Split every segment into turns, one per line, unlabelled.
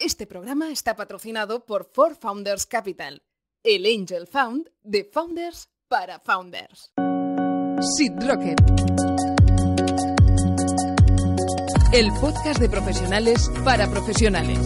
Este programa está patrocinado por Four Founders Capital, el Angel Found de Founders para Founders. Seed Rocket. El podcast de profesionales para profesionales.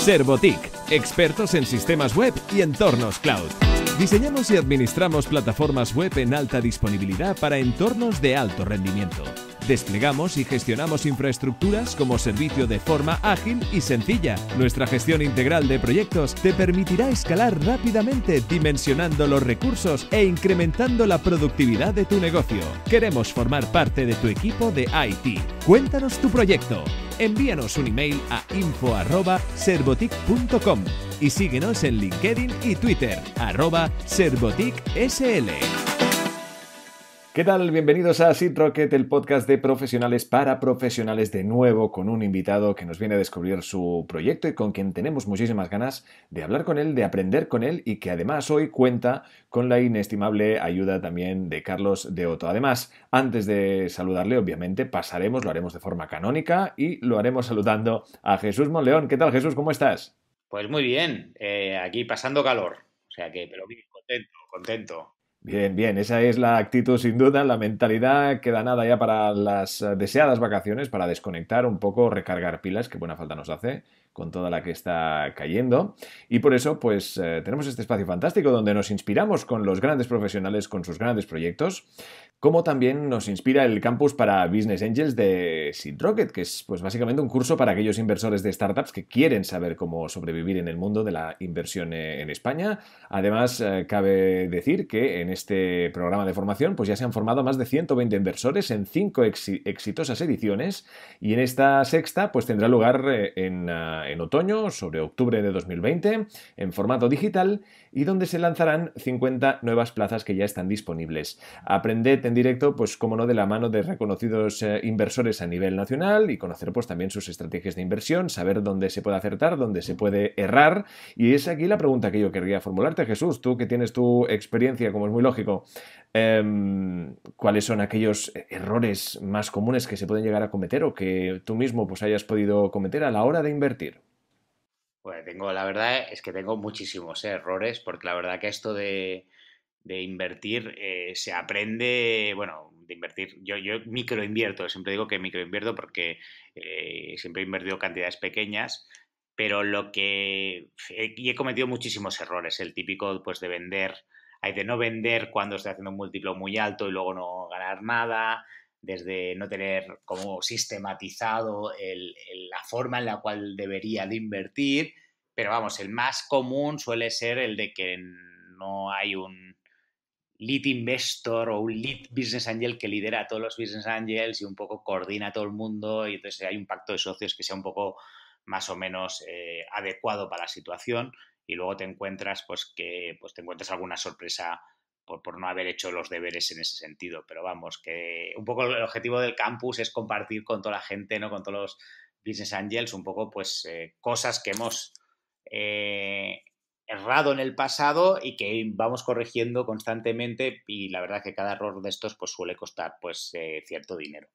Servotic, expertos en sistemas web y entornos cloud. Diseñamos y administramos plataformas web en alta disponibilidad para entornos de alto rendimiento. Desplegamos y gestionamos infraestructuras como servicio de forma ágil y sencilla. Nuestra gestión integral de proyectos te permitirá escalar rápidamente dimensionando los recursos e incrementando la productividad de tu negocio. Queremos formar parte de tu equipo de IT. Cuéntanos tu proyecto. Envíanos un email a info@servotic.com y síguenos en LinkedIn y Twitter arroba. ¿Qué tal? Bienvenidos a Seed Rocket, el podcast de profesionales para profesionales de nuevo, con un invitado que nos viene a descubrir su proyecto y con quien tenemos muchísimas ganas de hablar con él, de aprender con él y que además hoy cuenta con la inestimable ayuda también de Carlos de Otto. Además, antes de saludarle, obviamente, pasaremos, lo haremos de forma canónica y lo haremos saludando a Jesús Monleón. ¿Qué tal Jesús? ¿Cómo estás?
Pues muy bien, eh, aquí pasando calor, o sea que, pero bien, contento, contento.
Bien, bien, esa es la actitud sin duda, la mentalidad que da nada ya para las eh, deseadas vacaciones, para desconectar un poco, recargar pilas, que buena falta nos hace con toda la que está cayendo. Y por eso, pues eh, tenemos este espacio fantástico donde nos inspiramos con los grandes profesionales, con sus grandes proyectos, como también nos inspira el campus para Business Angels de Seed Rocket, que es pues básicamente un curso para aquellos inversores de startups que quieren saber cómo sobrevivir en el mundo de la inversión eh, en España. Además, eh, cabe decir que en este programa de formación pues ya se han formado más de 120 inversores en cinco exitosas ediciones y en esta sexta pues tendrá lugar en, en otoño, sobre octubre de 2020, en formato digital y donde se lanzarán 50 nuevas plazas que ya están disponibles. Aprended en directo, pues como no, de la mano de reconocidos eh, inversores a nivel nacional y conocer pues también sus estrategias de inversión, saber dónde se puede acertar, dónde se puede errar. Y es aquí la pregunta que yo querría formularte, Jesús, tú que tienes tu experiencia, como es muy lógico, em, ¿cuáles son aquellos errores más comunes que se pueden llegar a cometer o que tú mismo pues hayas podido cometer a la hora de invertir?
Pues tengo, la verdad es que tengo muchísimos errores, porque la verdad que esto de, invertir eh, se aprende, bueno, de invertir, yo, yo microinvierto, siempre digo que microinvierto porque eh, siempre he invertido cantidades pequeñas, pero lo que, y he cometido muchísimos errores, el típico pues de vender, hay de no vender cuando estoy haciendo un múltiplo muy alto y luego no ganar nada, desde no tener como sistematizado la forma en la cual debería de invertir, pero vamos, el más común suele ser el de que no hay un lead investor o un lead business angel que lidera a todos los business angels y un poco coordina a todo el mundo y entonces hay un pacto de socios que sea un poco más o menos eh, adecuado para la situación y luego te encuentras pues que pues te encuentras alguna sorpresa por, no haber hecho los deberes en ese sentido. Pero vamos, que un poco el objetivo del campus es compartir con toda la gente, ¿no? Con todos los business angels, un poco, pues, eh, cosas que hemos eh, errado en el pasado y que vamos corrigiendo constantemente y la verdad que cada error de estos pues suele costar pues eh, cierto dinero.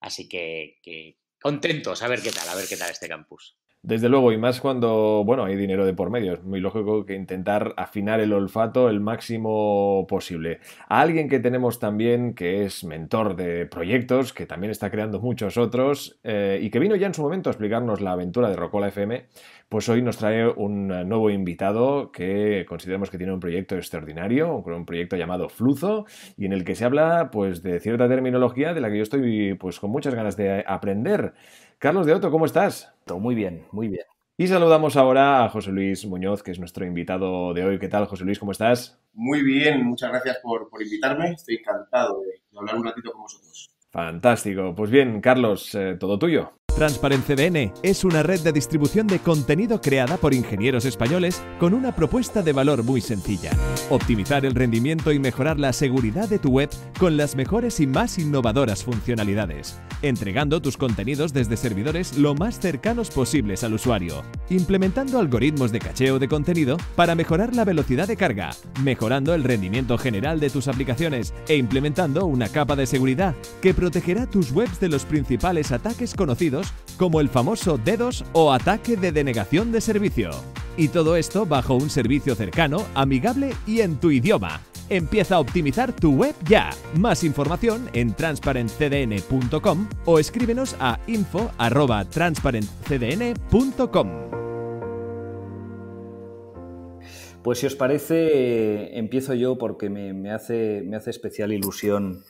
Así que, que contentos a ver qué tal, a ver qué tal este campus.
Desde luego, y más cuando, bueno, hay dinero de por medio. Es muy lógico que intentar afinar el olfato el máximo posible. A alguien que tenemos también, que es mentor de proyectos, que también está creando muchos otros, eh, y que vino ya en su momento a explicarnos la aventura de Rocola FM, pues hoy nos trae un nuevo invitado que consideramos que tiene un proyecto extraordinario, un proyecto llamado Fluzo, y en el que se habla, pues, de cierta terminología de la que yo estoy, pues, con muchas ganas de aprender. Carlos de Otto, ¿cómo estás?
Todo muy bien, muy bien.
Y saludamos ahora a José Luis Muñoz, que es nuestro invitado de hoy. ¿Qué tal, José Luis? ¿Cómo estás?
Muy bien, muchas gracias por, invitarme. Estoy encantado de, hablar un ratito con vosotros.
Fantástico. Pues bien, Carlos, eh, todo tuyo. Transparent CDN es una red de distribución de contenido creada por ingenieros españoles con una propuesta de valor muy sencilla. Optimizar el rendimiento y mejorar la seguridad de tu web con las mejores y más innovadoras funcionalidades, entregando tus contenidos desde servidores lo más cercanos posibles al usuario, implementando algoritmos de cacheo de contenido para mejorar la velocidad de carga, mejorando el rendimiento general de tus aplicaciones e implementando una capa de seguridad que protegerá tus webs de los principales ataques conocidos como el famoso DDoS o ataque de denegación de servicio. Y todo esto bajo un servicio cercano, amigable y en tu idioma. Empieza a optimizar tu web ya. Más información en transparentcdn.com o escríbenos a info@transparentcdn.com.
Pues si os parece, empiezo yo porque me, hace, me hace especial ilusión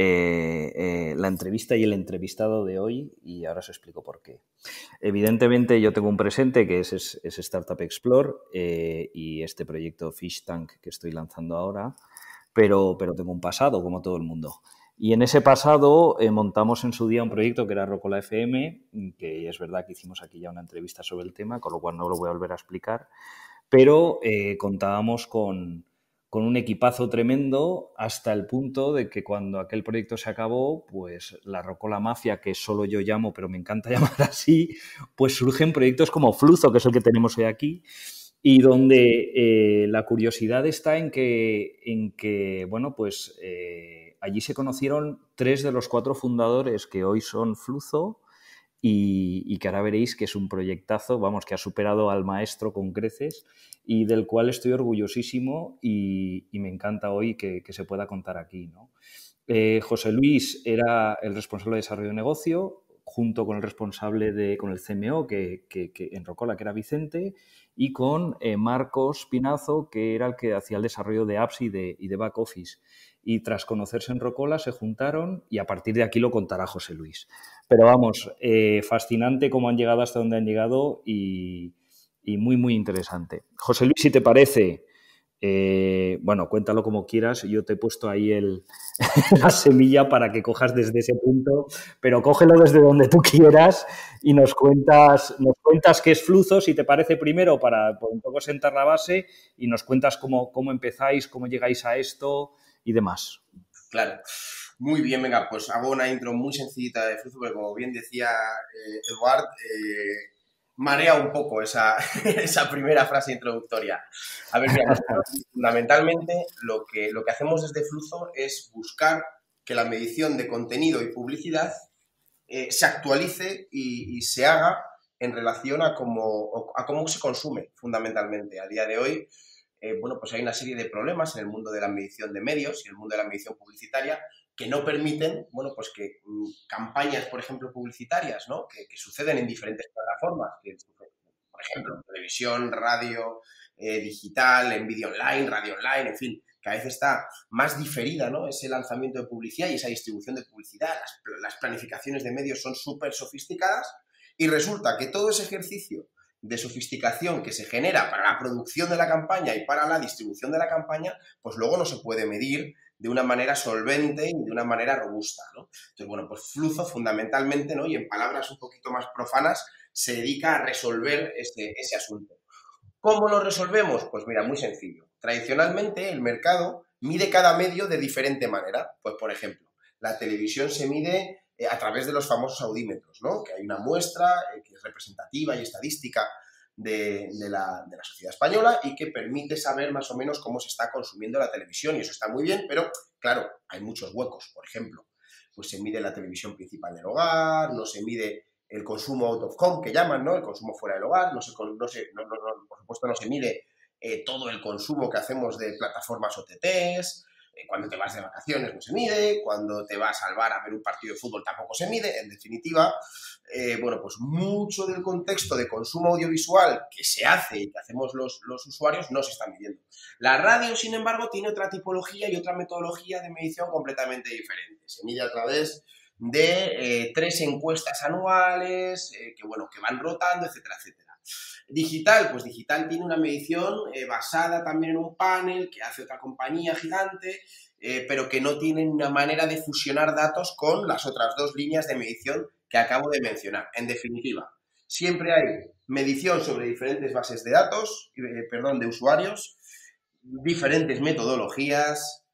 eh, eh, la entrevista y el entrevistado de hoy y ahora os explico por qué. Evidentemente yo tengo un presente que es, Startup Explore eh, y este proyecto Fish Tank que estoy lanzando ahora, pero, pero tengo un pasado como todo el mundo. Y en ese pasado montamos en su día un proyecto que era Rocola FM, que es verdad que hicimos aquí ya una entrevista sobre el tema, con lo cual no lo voy a volver a explicar, pero contábamos con, con un equipazo tremendo hasta el punto de que cuando aquel proyecto se acabó, pues la Rocola Mafia, que solo yo llamo, pero me encanta llamar así, pues surgen proyectos como Fluzo, que es el que tenemos hoy aquí, y donde eh, la curiosidad está en que, en que bueno, pues eh, allí se conocieron tres de los cuatro fundadores que hoy son Fluzo, y, que ahora veréis que es un proyectazo, vamos, que ha superado al maestro con creces y del cual estoy orgullosísimo y, me encanta hoy que, se pueda contar aquí. ¿no? Eh, José Luis era el responsable de desarrollo de negocio, junto con el responsable de, con el CMO que, en Rocola, que era Vicente, y con eh, Marcos Pinazo, que era el que hacía el desarrollo de apps y de, y de back office y tras conocerse en Rocola se juntaron y a partir de aquí lo contará José Luis. Pero vamos, eh, fascinante cómo han llegado hasta donde han llegado y, muy, muy interesante. José Luis, si te parece, eh, bueno, cuéntalo como quieras, yo te he puesto ahí el, la semilla para que cojas desde ese punto, pero cógelo desde donde tú quieras y nos cuentas, nos cuentas qué es Fluzo, si te parece primero, para un poco sentar la base y nos cuentas cómo, cómo empezáis, cómo llegáis a esto, y demás.
Claro. Muy bien, venga, pues hago una intro muy sencillita de Fluzo, porque como bien decía eh, Eduard, eh, marea un poco esa, esa, primera frase introductoria. A ver, mira, fundamentalmente lo que, lo que hacemos desde Fluzo es buscar que la medición de contenido y publicidad eh, se actualice y, y, se haga en relación a cómo, a cómo se consume fundamentalmente. A día de hoy, eh, bueno, pues hay una serie de problemas en el mundo de la medición de medios y en el mundo de la medición publicitaria que no permiten, bueno, pues que mm, campañas, por ejemplo, publicitarias, ¿no? Que, suceden en diferentes plataformas, por ejemplo, televisión, radio, eh, digital, en vídeo online, radio online, en fin, cada vez está más diferida, ¿no? Ese lanzamiento de publicidad y esa distribución de publicidad, las, las planificaciones de medios son súper sofisticadas y resulta que todo ese ejercicio de sofisticación que se genera para la producción de la campaña y para la distribución de la campaña, pues luego no se puede medir de una manera solvente y de una manera robusta, ¿no? Entonces, bueno, pues Fluzo fundamentalmente, ¿no? Y en palabras un poquito más profanas, se dedica a resolver este, ese asunto. ¿Cómo lo resolvemos? Pues mira, muy sencillo. Tradicionalmente el mercado mide cada medio de diferente manera. Pues, por ejemplo, la televisión se mide eh, a través de los famosos audímetros, ¿no? Que hay una muestra eh, que es representativa y estadística de, la, sociedad española y que permite saber más o menos cómo se está consumiendo la televisión y eso está muy bien, pero claro, hay muchos huecos, por ejemplo, pues se mide la televisión principal del hogar, no se mide el consumo out of home que llaman, ¿no? El consumo fuera del hogar, no se, no por supuesto no se mide eh, todo el consumo que hacemos de plataformas OTTs, cuando te vas de vacaciones no se mide, cuando te vas al bar a ver un partido de fútbol tampoco se mide. En definitiva, eh, bueno, pues mucho del contexto de consumo audiovisual que se hace y que hacemos los, usuarios no se está midiendo. La radio, sin embargo, tiene otra tipología y otra metodología de medición completamente diferente. Se mide a través de eh, tres encuestas anuales que, bueno, que van rotando, etcétera, etcétera. Digital, pues digital tiene una medición eh, basada también en un panel que hace otra compañía gigante, eh, pero que no tiene una manera de fusionar datos con las otras dos líneas de medición que acabo de mencionar. En definitiva, siempre hay medición sobre diferentes bases de datos, eh, perdón, de usuarios, diferentes metodologías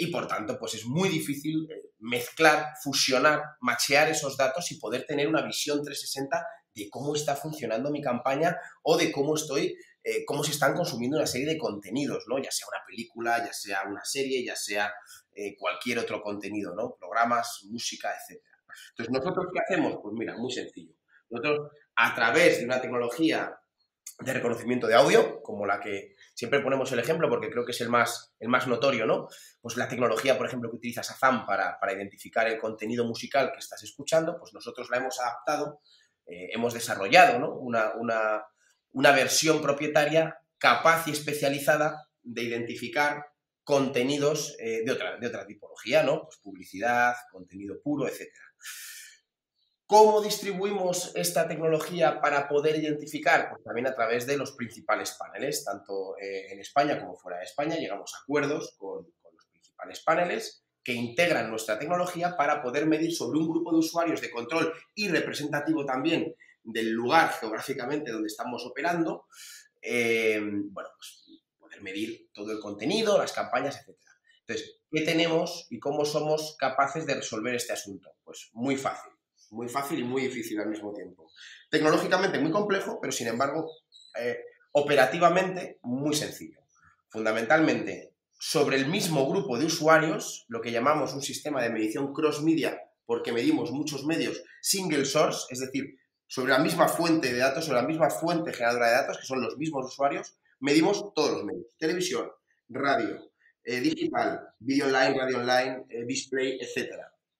y por tanto, pues es muy difícil mezclar, fusionar, machear esos datos y poder tener una visión 360 de cómo está funcionando mi campaña o de cómo estoy, cómo se están consumiendo una serie de contenidos, ¿no? Ya sea una película, ya sea una serie, ya sea cualquier otro contenido, ¿no? Programas, música, etc. Entonces, ¿nosotros qué hacemos? Pues mira, muy sencillo. Nosotros, a través de una tecnología de reconocimiento de audio, como la que siempre ponemos el ejemplo porque creo que es el más, el más notorio, ¿no? Pues la tecnología, por ejemplo, que utiliza Shazam para, para identificar el contenido musical que estás escuchando, pues nosotros la hemos adaptado, eh, hemos desarrollado. Una, versión propietaria capaz y especializada de identificar contenidos eh, de, otra, tipología. Pues publicidad, contenido puro, etcétera. ¿Cómo distribuimos esta tecnología para poder identificar? Pues también a través de los principales paneles, tanto eh, en España como fuera de España, llegamos a acuerdos con, los principales paneles que integran nuestra tecnología para poder medir sobre un grupo de usuarios de control y representativo también del lugar geográficamente donde estamos operando, eh, bueno, pues poder medir todo el contenido, las campañas, etc. Entonces, ¿qué tenemos y cómo somos capaces de resolver este asunto? Pues muy fácil muy fácil y muy difícil al mismo tiempo. Tecnológicamente muy complejo, pero sin embargo, eh, operativamente muy sencillo. Fundamentalmente, sobre el mismo grupo de usuarios, lo que llamamos un sistema de medición cross-media, porque medimos muchos medios single source, es decir, sobre la misma fuente de datos, sobre la misma fuente generadora de datos, que son los mismos usuarios, medimos todos los medios. Televisión, radio, eh, digital, video online, radio online, eh, display, etc.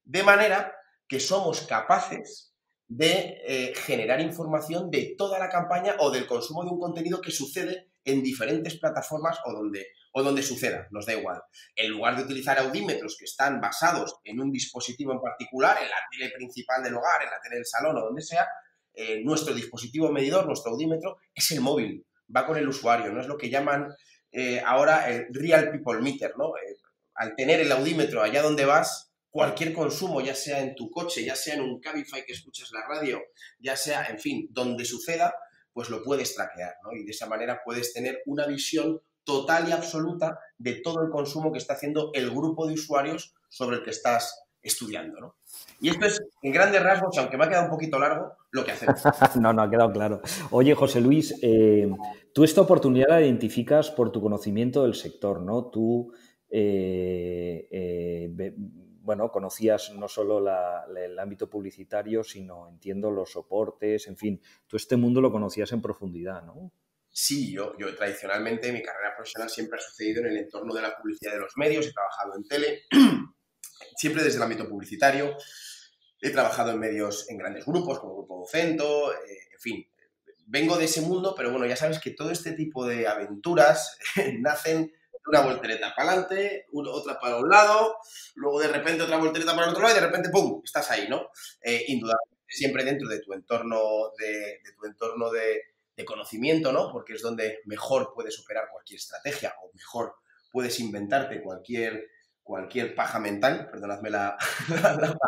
De manera que somos capaces de eh, generar información de toda la campaña o del consumo de un contenido que sucede en diferentes plataformas o donde, o donde suceda, nos da igual. En lugar de utilizar audímetros que están basados en un dispositivo en particular, en la tele principal del hogar, en la tele del salón o donde sea, eh, nuestro dispositivo medidor, nuestro audímetro, es el móvil, va con el usuario, no es lo que llaman eh, ahora el Real People Meter, ¿no? al tener el audímetro allá donde vas, cualquier consumo, ya sea en tu coche, ya sea en un Cabify que escuchas la radio, ya sea, en fin, donde suceda, pues lo puedes traquear, ¿no? Y de esa manera puedes tener una visión total y absoluta de todo el consumo que está haciendo el grupo de usuarios sobre el que estás estudiando, ¿no? Y esto es, en grandes rasgos, aunque me ha quedado un poquito largo, lo que hacemos.
no, no, ha quedado claro. Oye, José Luis, eh, tú esta oportunidad la identificas por tu conocimiento del sector, ¿no? Tú eh, eh, bueno, conocías no solo el ámbito publicitario, sino entiendo los soportes, en fin, tú este mundo lo conocías en profundidad, ¿no?
Sí, yo, yo tradicionalmente mi carrera profesional siempre ha sucedido en el entorno de la publicidad de los medios, he trabajado en tele, siempre desde el ámbito publicitario, he trabajado en medios en grandes grupos como Grupo Docento, eh, en fin, vengo de ese mundo, pero bueno, ya sabes que todo este tipo de aventuras nacen una voltereta para adelante, otra para un lado, luego de repente otra voltereta para el otro lado y de repente ¡pum! estás ahí, ¿no? Eh, indudablemente siempre dentro de tu entorno de, tu entorno de, conocimiento, ¿no? Porque es donde mejor puedes operar cualquier estrategia o mejor puedes inventarte cualquier, cualquier paja mental, perdonadme la, palabra,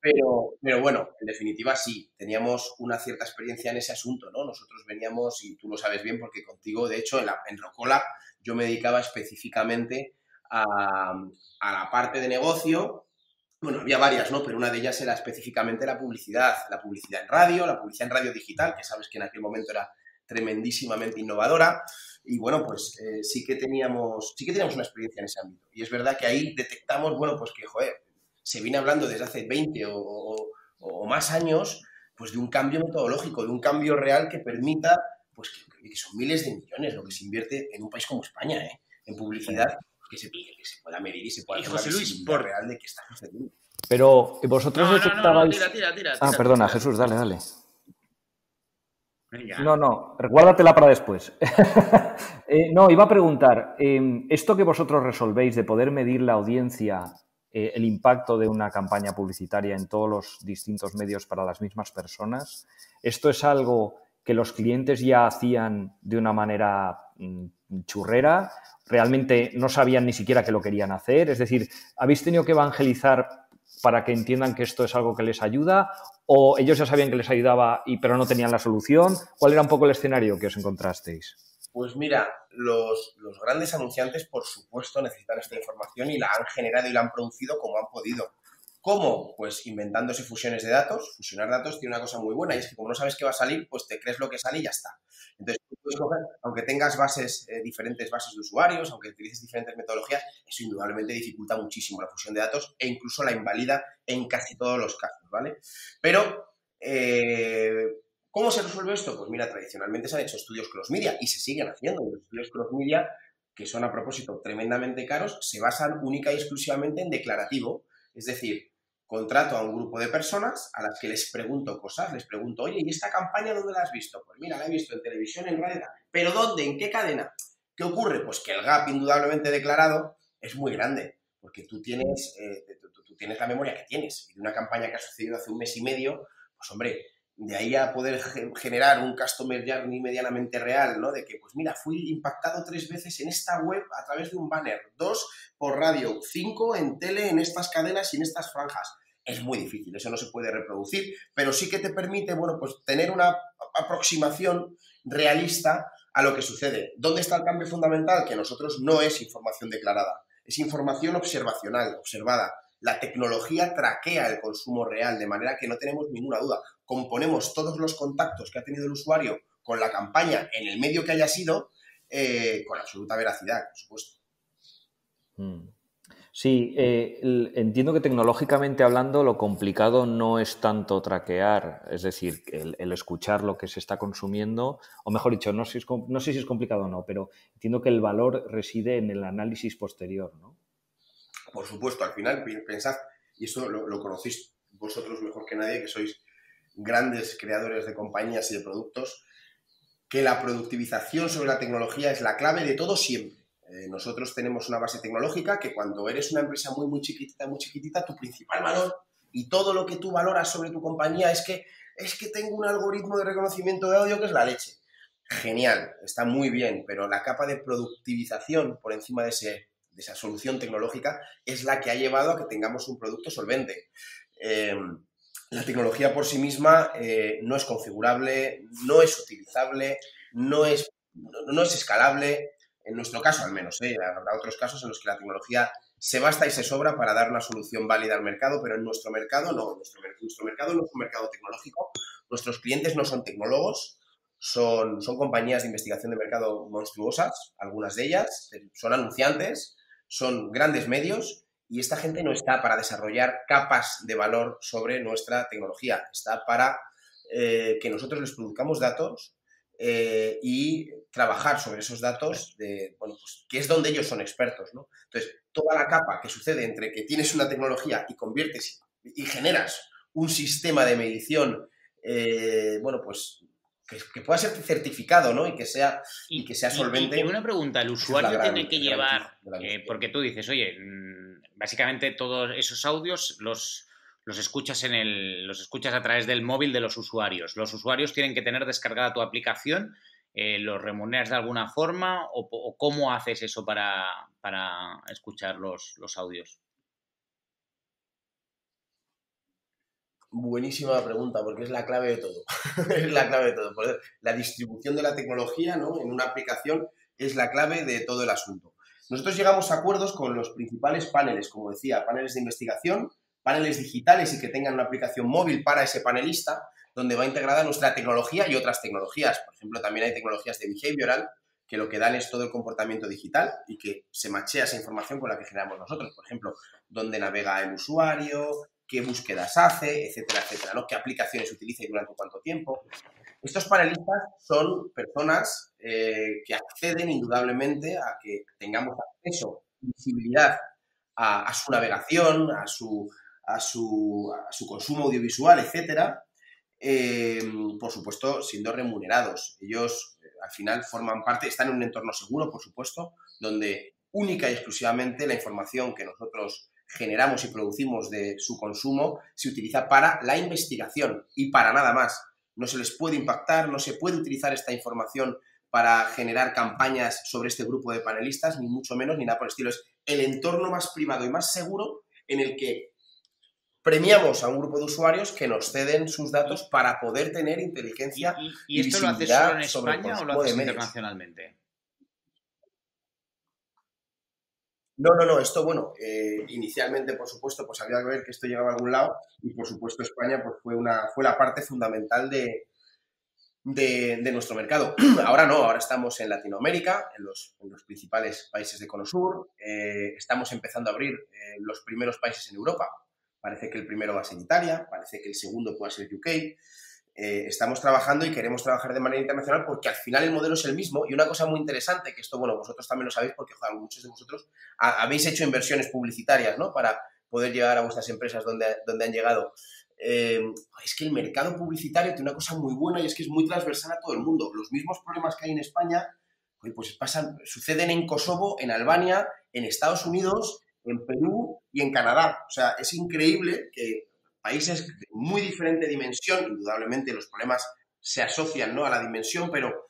pero, pero, bueno, en definitiva sí, teníamos una cierta experiencia en ese asunto, ¿no? Nosotros veníamos, y tú lo sabes bien porque contigo, de hecho, en, la, en Rocola yo me dedicaba específicamente a, la parte de negocio. Bueno, había varias, ¿no? Pero una de ellas era específicamente la publicidad, la publicidad en radio, la publicidad en radio digital, que sabes que en aquel momento era tremendísimamente innovadora. Y bueno, pues eh, sí, que teníamos, sí que teníamos una experiencia en ese ámbito. Y es verdad que ahí detectamos, bueno, pues que, joder, se viene hablando desde hace 20 o, o más años, pues de un cambio metodológico, de un cambio real que permita pues que, son miles de millones lo que se invierte en un país como España, ¿eh? en publicidad, que se, que se pueda medir y se pueda
José Luis, por
real de que está sucediendo.
Pero vosotros
no, detectabais... No, tira, tira,
ah, perdona, Jesús, dale, dale. No, no, recuérdatela para después. Eh, no, iba a preguntar, em, esto que vosotros resolvéis de poder medir la audiencia, eh, el impacto de una campaña publicitaria en todos los distintos medios para las mismas personas, ¿esto es algo que los clientes ya hacían de una manera mm, churrera, realmente no sabían ni siquiera que lo querían hacer, es decir, habéis tenido que evangelizar para que entiendan que esto es algo que les ayuda? ¿O ellos ya sabían que les ayudaba y pero no tenían la solución? ¿Cuál era un poco el escenario que os encontrasteis?
Pues mira, los, los grandes anunciantes, por supuesto, necesitan esta información y la han generado y la han producido como han podido. ¿Cómo? Pues inventándose fusiones de datos. Fusionar datos tiene una cosa muy buena y es que como no sabes qué va a salir, pues te crees lo que sale y ya está. Entonces, puedes coger, aunque tengas bases, eh, diferentes bases de usuarios, aunque utilices diferentes metodologías, eso indudablemente dificulta muchísimo la fusión de datos e incluso la invalida en casi todos los casos, ¿vale? Pero, eh, ¿cómo se resuelve esto? Pues mira, tradicionalmente se han hecho estudios cross-media y se siguen haciendo. Los estudios cross-media, que son a propósito tremendamente caros, se basan única y exclusivamente en declarativo. Es decir, contrato a un grupo de personas a las que les pregunto cosas, les pregunto, oye, ¿y esta campaña dónde la has visto? Pues mira, la he visto en televisión, en radio, pero ¿dónde? ¿En qué cadena? ¿Qué ocurre? Pues que el gap indudablemente declarado es muy grande, porque tú tienes, eh, tú, tienes la memoria que tienes, y de una campaña que ha sucedido hace un mes y medio, pues hombre, de ahí a poder generar un customer journey medianamente real, ¿no? De que, pues mira, fui impactado tres veces en esta web a través de un banner, dos por radio, cinco en tele, en estas cadenas y en estas franjas es muy difícil, eso no se puede reproducir, pero sí que te permite, bueno, pues tener una aproximación realista a lo que sucede. ¿Dónde está el cambio fundamental? Que nosotros no es información declarada, es información observacional, observada. La tecnología traquea el consumo real, de manera que no tenemos ninguna duda. Componemos todos los contactos que ha tenido el usuario con la campaña en el medio que haya sido, eh, con absoluta veracidad, por supuesto.
Mm. Sí, eh, entiendo que tecnológicamente hablando lo complicado no es tanto traquear, es decir, el, escuchar lo que se está consumiendo, o mejor dicho, no sé, si es complicado o no, pero entiendo que el valor reside en el análisis posterior, ¿no?
Por supuesto, al final pensad, y esto lo, lo conocéis vosotros mejor que nadie, que sois grandes creadores de compañías y de productos, que la productivización sobre la tecnología es la clave de todo siempre. Eh, nosotros tenemos una base tecnológica que cuando eres una empresa muy, muy chiquitita, muy chiquitita, tu principal valor y todo lo que tú valoras sobre tu compañía es que, es que tengo un algoritmo de reconocimiento de audio que es la leche. Genial, está muy bien, pero la capa de productivización por encima de, ese, de esa solución tecnológica es la que ha llevado a que tengamos un producto solvente. Eh, la tecnología por sí misma eh, no es configurable, no es utilizable, no es, no es escalable, en nuestro caso al menos, ¿eh? habrá otros casos en los que la tecnología se basta y se sobra para dar una solución válida al mercado, pero en nuestro mercado no, nuestro, nuestro mercado no es un mercado tecnológico, nuestros clientes no son tecnólogos, son, son compañías de investigación de mercado monstruosas, algunas de ellas, son anunciantes, son grandes medios y esta gente no está para desarrollar capas de valor sobre nuestra tecnología, está para eh, que nosotros les produzcamos datos eh, y trabajar sobre esos datos, de, bueno, pues, que es donde ellos son expertos. ¿no? Entonces, toda la capa que sucede entre que tienes una tecnología y conviertes y generas un sistema de medición, eh, bueno, pues que, pueda ser certificado, ¿no? Y que sea, y, que sea solvente.
Y, una pregunta, el usuario tiene que llevar, eh, porque tú dices, oye, mm, básicamente todos esos audios los los escuchas en el, los escuchas a través del móvil de los usuarios. Los usuarios tienen que tener descargada tu aplicación, eh, los remuneras de alguna forma o, cómo haces eso para, escuchar los, audios.
Buenísima pregunta, porque es la clave de todo. es la clave de todo. La distribución de la tecnología ¿no? en una aplicación es la clave de todo el asunto. Nosotros llegamos a acuerdos con los principales paneles, como decía, paneles de investigación, paneles digitales y que tengan una aplicación móvil para ese panelista, donde va integrada nuestra tecnología y otras tecnologías. Por ejemplo, también hay tecnologías de behavioral que lo que dan es todo el comportamiento digital y que se machea esa información con la que generamos nosotros. Por ejemplo, dónde navega el usuario, qué búsquedas hace, etcétera, etcétera, ¿no? qué aplicaciones utiliza y durante cuánto tiempo. Estos panelistas son personas eh, que acceden indudablemente a que tengamos acceso, visibilidad a su navegación, a su, a su, consumo audiovisual, etcétera, eh, por supuesto, siendo remunerados. Ellos eh, al final forman parte, están en un entorno seguro, por supuesto, donde única y exclusivamente la información que nosotros generamos y producimos de su consumo se utiliza para la investigación y para nada más. No se les puede impactar, no se puede utilizar esta información para generar campañas sobre este grupo de panelistas, ni mucho menos, ni nada por el estilo. Es el entorno más privado y más seguro en el que premiamos a un grupo de usuarios que nos ceden sus datos para poder tener inteligencia.
¿Y, esto lo haces solo en España o lo haces internacionalmente?
No, no, no, esto, bueno, eh, inicialmente, por supuesto, pues había que ver que esto llegaba a algún lado y, por supuesto, España pues, fue, una, fue la parte fundamental de, de, nuestro mercado. Ahora no, ahora estamos en Latinoamérica, en los, principales países de Cono Sur, eh, estamos empezando a abrir eh, los primeros países en Europa, Parece que el primero va a ser Italia, parece que el segundo puede ser UK. Eh, estamos trabajando y queremos trabajar de manera internacional porque al final el modelo es el mismo y una cosa muy interesante, que esto, bueno, vosotros también lo sabéis porque muchos de vosotros habéis hecho inversiones publicitarias, ¿no? Para poder llegar a vuestras empresas donde, donde han llegado. Eh, es que el mercado publicitario tiene una cosa muy buena y es que es muy transversal a todo el mundo. Los mismos problemas que hay en España, pues pasan, suceden en Kosovo, en Albania, en Estados Unidos en Perú y en Canadá. O sea, es increíble que países de muy diferente dimensión, indudablemente los problemas se asocian ¿no? a la dimensión, pero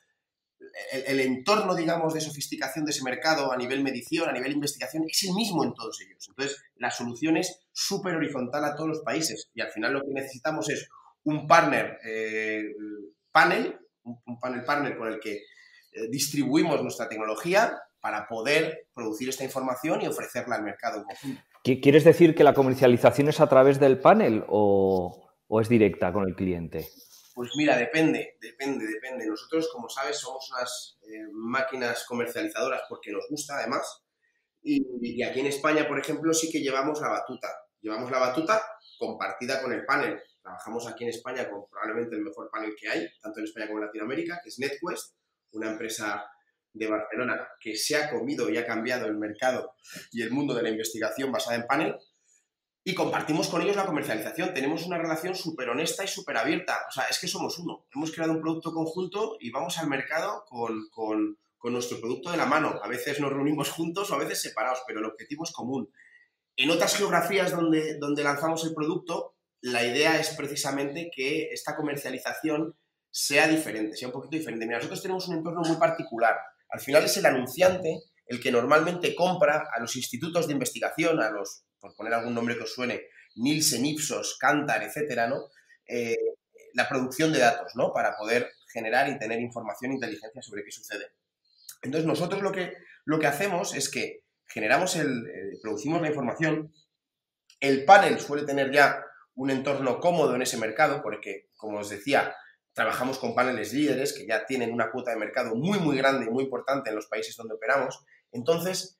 el, entorno, digamos, de sofisticación de ese mercado a nivel medición, a nivel investigación, es el mismo en todos ellos. Entonces, la solución es súper horizontal a todos los países y al final lo que necesitamos es un partner eh, panel, un, panel partner con el que eh, distribuimos nuestra tecnología para poder producir esta información y ofrecerla al mercado en conjunto.
¿Quieres decir que la comercialización es a través del panel o, es directa con el cliente?
Pues mira, depende, depende, depende. Nosotros, como sabes, somos unas eh, máquinas comercializadoras porque nos gusta, además. Y, aquí en España, por ejemplo, sí que llevamos la batuta. Llevamos la batuta compartida con el panel. Trabajamos aquí en España con probablemente el mejor panel que hay, tanto en España como en Latinoamérica, que es NetQuest, una empresa de Barcelona que se ha comido y ha cambiado el mercado y el mundo de la investigación basada en panel y compartimos con ellos la comercialización. Tenemos una relación súper honesta y súper abierta. O sea, es que somos uno. Hemos creado un producto conjunto y vamos al mercado con, con, nuestro producto de la mano. A veces nos reunimos juntos o a veces separados, pero el objetivo es común. En otras geografías donde, donde lanzamos el producto, la idea es precisamente que esta comercialización sea diferente, sea un poquito diferente. Mira, nosotros tenemos un entorno muy particular. Al final es el anunciante el que normalmente compra a los institutos de investigación, a los, por poner algún nombre que os suene, Nielsen, Ipsos, Kantar, etcétera, ¿no? Eh, la producción de datos, ¿no? Para poder generar y tener información e inteligencia sobre qué sucede. Entonces, nosotros lo que, lo que hacemos es que generamos el, eh, producimos la información, el panel suele tener ya un entorno cómodo en ese mercado, porque, como os decía, Trabajamos con paneles líderes que ya tienen una cuota de mercado muy, muy grande y muy importante en los países donde operamos. Entonces,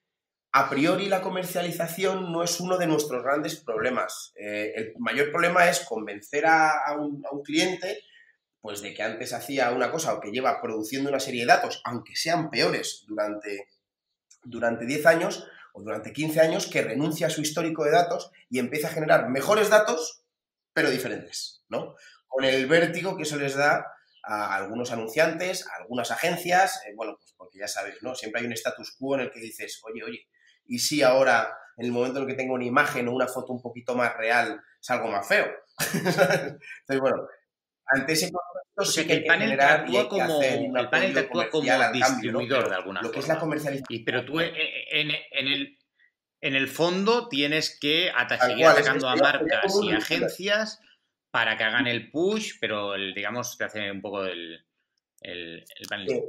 a priori la comercialización no es uno de nuestros grandes problemas. Eh, el mayor problema es convencer a, un, cliente pues de que antes hacía una cosa o que lleva produciendo una serie de datos, aunque sean peores durante, durante 10 años o durante 15 años, que renuncia a su histórico de datos y empieza a generar mejores datos, pero diferentes, ¿no? Con el vértigo que eso les da a algunos anunciantes, a algunas agencias, eh, bueno, pues porque ya sabes, ¿no? Siempre hay un status quo en el que dices, oye, oye, ¿y si ahora, en el momento en el que tengo una imagen o una foto un poquito más real, es algo más feo? Entonces, bueno, ante ese
concepto sí que, el panel actúa como, el panel actúa como distribuidor de alguna
Lo
que
es la comercialización.
pero tú eh, eh, en, el, en el fondo tienes que seguir atacando a marcas y agencias para que hagan el push, pero el, digamos te hace un poco el, el, panel.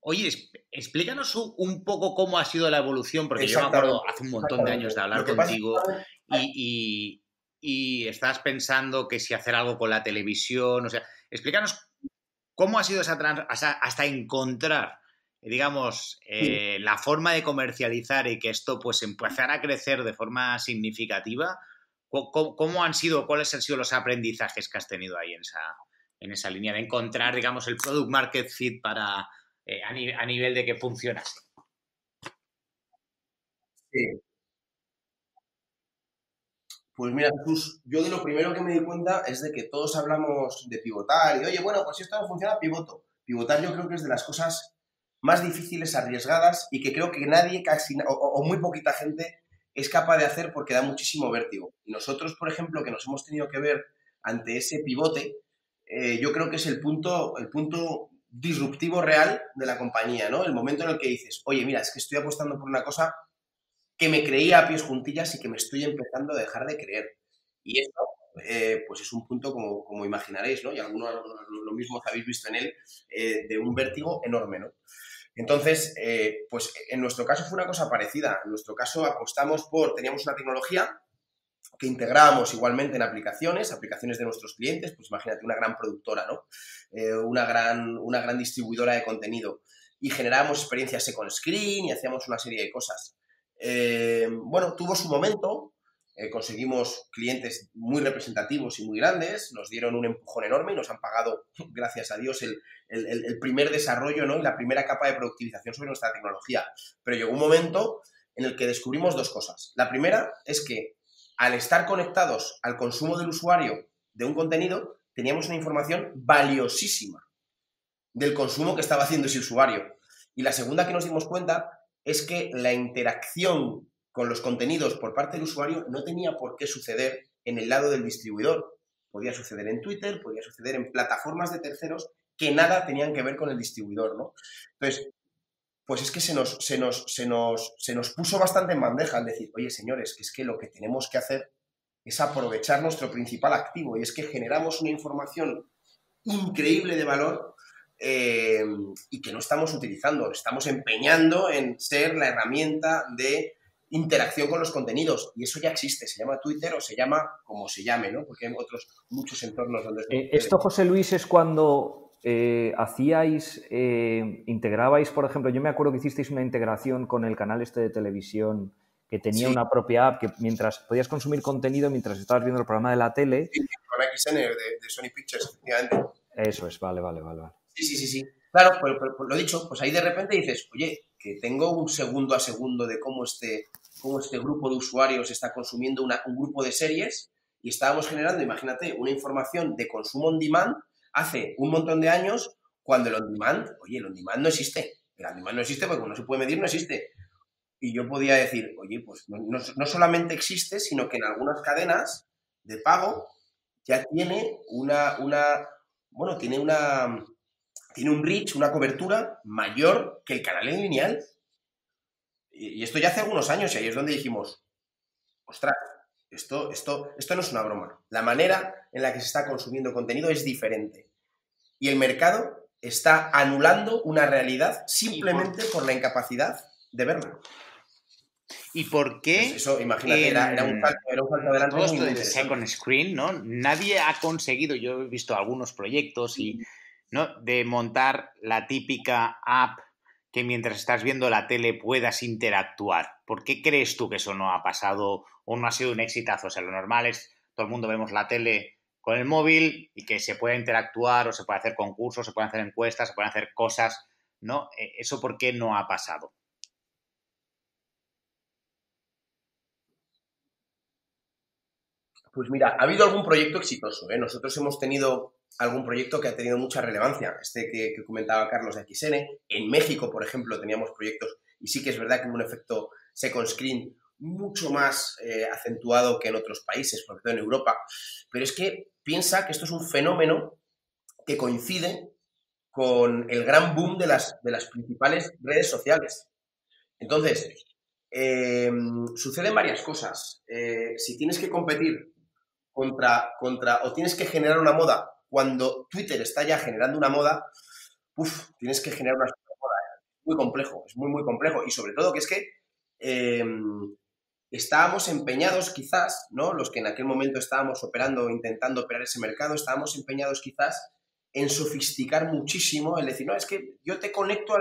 Oye, explícanos un poco cómo ha sido la evolución, porque yo me acuerdo hace un montón de años de hablar contigo y, y, estás pensando que si hacer algo con la televisión, o sea, explícanos cómo ha sido esa hasta, hasta encontrar, digamos, eh, la forma de comercializar y que esto pues empezara a crecer de forma significativa ¿Cómo, han sido, cuáles han sido los aprendizajes que has tenido ahí en esa, en esa línea de encontrar, digamos, el product market fit para, eh, a, nivel de que funcionase?
Sí. Pues mira, Jesús, yo de lo primero que me di cuenta es de que todos hablamos de pivotar y, oye, bueno, pues si esto no funciona, pivoto. Pivotar yo creo que es de las cosas más difíciles, arriesgadas y que creo que nadie, casi, o muy poquita gente es capaz de hacer porque da muchísimo vértigo. Y nosotros, por ejemplo, que nos hemos tenido que ver ante ese pivote, eh, yo creo que es el punto, el punto disruptivo real de la compañía, ¿no? El momento en el que dices, oye, mira, es que estoy apostando por una cosa que me creía a pies juntillas y que me estoy empezando a dejar de creer. Y esto, eh, pues es un punto, como, como, imaginaréis, ¿no? Y algunos lo mismo habéis visto en él, eh, de un vértigo enorme, ¿no? Entonces, eh, pues en nuestro caso fue una cosa parecida. En nuestro caso apostamos por, teníamos una tecnología que integrábamos igualmente en aplicaciones, aplicaciones de nuestros clientes, pues imagínate una gran productora, ¿no? una, gran, una gran distribuidora de contenido. Y generábamos experiencias second screen y hacíamos una serie de cosas. bueno, tuvo su momento, eh, conseguimos clientes muy representativos y muy grandes, nos dieron un empujón enorme y nos han pagado, gracias a Dios, el, primer desarrollo ¿no? y la primera capa de productivización sobre nuestra tecnología. Pero llegó un momento en el que descubrimos dos cosas. La primera es que al estar conectados al consumo del usuario de un contenido, teníamos una información valiosísima del consumo que estaba haciendo ese usuario. Y la segunda que nos dimos cuenta es que la interacción con los contenidos por parte del usuario no tenía por qué suceder en el lado del distribuidor. Podía suceder en Twitter, podía suceder en plataformas de terceros que nada tenían que ver con el distribuidor, ¿no? Entonces, pues es que se nos, se nos, se nos, se nos puso bastante en bandeja al decir, oye, señores, que es que lo que tenemos que hacer es aprovechar nuestro principal activo y es que generamos una información increíble de valor eh, y que no estamos utilizando. Estamos empeñando en ser la herramienta de interacción con los contenidos. Y eso ya existe, se llama Twitter o se llama como se llame, ¿no? Porque hay otros muchos entornos donde...
Eh, esto, José Luis, es cuando eh, hacíais, eh, integrabais, por ejemplo, yo me acuerdo que hicisteis una integración con el canal este de televisión que tenía una propia app que mientras podías consumir contenido mientras estabas viendo el programa de la tele.
Sí, con XN de, Sony Pictures, efectivamente.
Eso es, vale, vale, vale.
Sí, sí, sí, sí. Claro, pues, pues, pues, lo dicho, pues ahí de repente dices, oye, que tengo un segundo a segundo de cómo este, cómo este grupo de usuarios está consumiendo un grupo de series y estábamos generando, imagínate, una información de consumo on demand hace un montón de años cuando el on demand, oye, el on demand no existe. El on demand no existe porque no se puede medir, no existe. Y yo podía decir, oye, pues no, no solamente existe, sino que en algunas cadenas de pago ya tiene una, una bueno, tiene una, tiene un reach, una cobertura mayor que el canal en lineal. Y, esto ya hace algunos años y ahí es donde dijimos, ostras, esto, esto, esto no es una broma. La manera en la que se está consumiendo contenido es diferente. Y el mercado está anulando una realidad simplemente por la incapacidad de verla.
¿Y por qué?
Pues eso, imagínate, era, un salto, era, un salto, adelante.
Todo esto de second screen, ¿no? Nadie ha conseguido, yo he visto algunos proyectos y, ¿no? De montar la típica app que mientras estás viendo la tele puedas interactuar. ¿Por qué crees tú que eso no ha pasado o no ha sido un exitazo? O sea, lo normal es, todo el mundo vemos la tele con el móvil y que se puede interactuar o se puede hacer concursos, se pueden hacer encuestas, se pueden hacer cosas, ¿no? E, ¿Eso por qué no ha pasado?
Pues mira, ha habido algún proyecto exitoso. ¿eh? Nosotros hemos tenido algún proyecto que ha tenido mucha relevancia. Este que, comentaba Carlos de XN. En México, por ejemplo, teníamos proyectos y sí que es verdad que hubo un efecto second screen mucho más eh, acentuado que en otros países, por ejemplo en Europa. Pero es que piensa que esto es un fenómeno que coincide con el gran boom de las, de las principales redes sociales. Entonces, eh, suceden varias cosas. Eh, si tienes que competir contra, contra, o tienes que generar una moda cuando Twitter está ya generando una moda, uff, tienes que generar una moda. Es muy complejo, es muy, muy complejo. Y sobre todo que es que em, estábamos empeñados quizás, ¿no? Los que en aquel momento estábamos operando, intentando operar ese mercado, estábamos empeñados quizás en sofisticar muchísimo, el decir, no, es que yo te conecto a,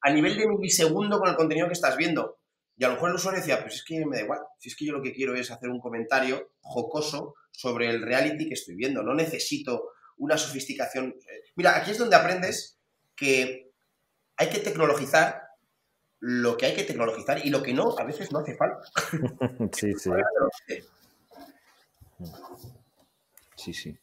a nivel de milisegundo con el contenido que estás viendo. Y a lo mejor el usuario decía, pues es que me da igual, si es que yo lo que quiero es hacer un comentario jocoso sobre el reality que estoy viendo, no necesito una sofisticación. Mira, aquí es donde aprendes que hay que tecnologizar lo que hay que tecnologizar y lo que no, a veces no hace falta.
sí, sí. Sí, sí.